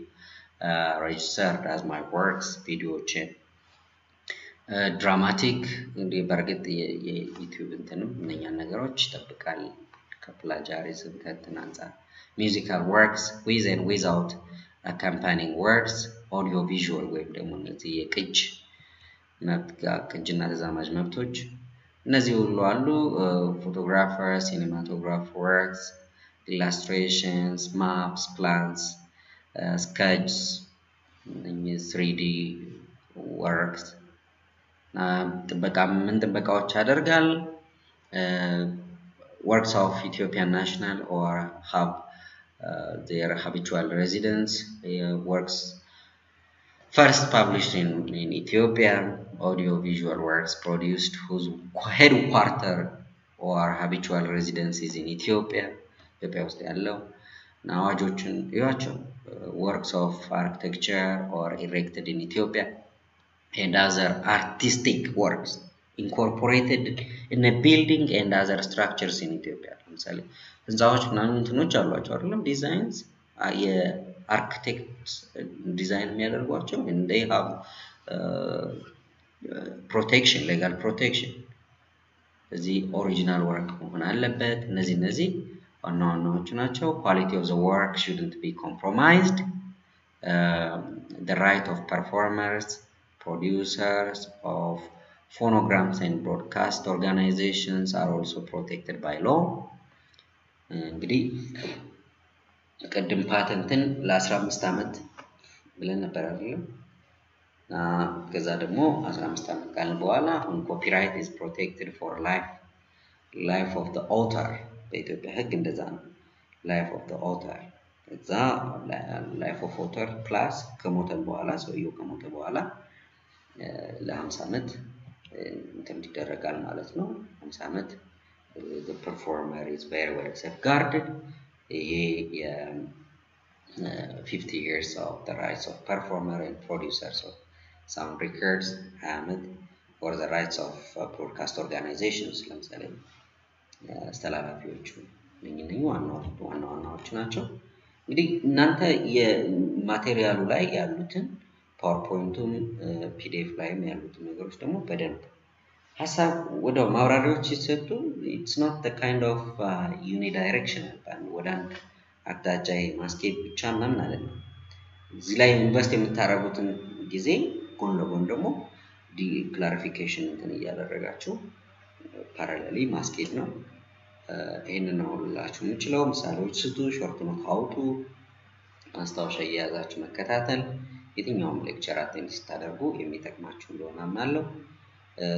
Speaker 1: registered as my works ቪዲዮዎችን dramatic እንግዲህ በእርግጥ የ YouTube እንትንም እነኛን ነገሮች ይጠብቃል። ከ plagiarism ከእንትን አንጻር musical works with and without accompanying works audio visual ወይም ደግሞ እነዚህ የቅጅ ቅጅና ተዛማጅ መብቶች እነዚህ ሁሉ አሉ። photographer፣ cinematograph works፣ illustrations፣ maps፣ plans፣ sketches እነኚህ ስሪዲ ወርክስ ጥበቃ ምን ጥበቃዎች ያደርጋል? works of Ethiopian national or have uh, their habitual residence uh, works first published in, in Ethiopia audio visual works produced whose headquarter or habitual residence is in Ethiopia ኢትዮጵያ ውስጥ ያለው እና አዋጆችን እዩዋቸው works of architecture or erected in Ethiopia and other artistic works incorporated in a building and other structures in Ethiopia ለምሳሌ ህንፃዎች ምናምን እንትኖች አሏቸው አይደለም designs የ architect design የሚያደርጓቸው they have protection legal protection እዚህ original work መሆን አለበት እነዚህ እነዚህ ዋናዎቹ ናቸው ኳሊቲ ኦፍ ዘ ወርክ shouldn't be compromised uh, the right of performers producers of phonograms and broadcast organizations are also protected by law እንግዲህ ቅድም ፓተንትን ለ15 ዓመት ብለን ነበር አይደለም እና ከዛ ደግሞ 15 ዓመት ካልን በኋላ አሁን ኮፒራይት ኢዝ ፕሮቴክትድ ፎር ላይፍ ላይፍ ኦፍ ዘ ኦተር በኢትዮጵያ ህግ እንደዛ ነው ላይፍ ኦፍ ዘ ኦተር እዛ ላይፍ ኦፍ ኦተር ፕላስ ከሞተ በኋላ ሰውየው ከሞተ በኋላ ለ50 ዓመት እንትን ይደረጋል ማለት ነው 50 ዓመት the performer is very well safeguarded ይሄ የ 50 years of the rights of performer and producers of sound records 20 ዓመት for the rights of uh, broadcast organizations ለምሳሌ አስተላላፊዎቹ እነኚህ ዋና ዋናዎቹ ናቸው። እንግዲህ እናንተ የ material ኡ ላይ ያሉትን PowerPoint ኡም PDF ላይም ያሉትን ነገሮች ደግሞ በደንብ ሀሳብ ወደው ማብራሪያዎች ሲሰጡ it's not kind of uni ወደ አንድ አቅጣጫ ማስኬድ ብቻ ምናምን አይደለም። እዚህ ላይ invest የምታደርጉትን ጊዜ ጎን ለጎን ደግሞ clarification እንትን እያደረጋችሁ parallelly ማስኬድ ነው። ይህንን ነው ሁላችሁ የምችለው። ምሳሌዎች ስጡ፣ short note አውጡ፣ ማስታወሻ እየያዛችሁ መከታተል የትኛውም lecture attend ስታደርጉ የሚጠቅማችሁ እንደሆነ አምናለሁ።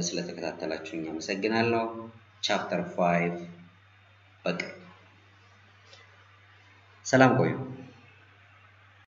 Speaker 1: ስለተከታተላችሁኝ አመሰግናለሁ። chapter five በቅርብ ሰላም ቆዩ።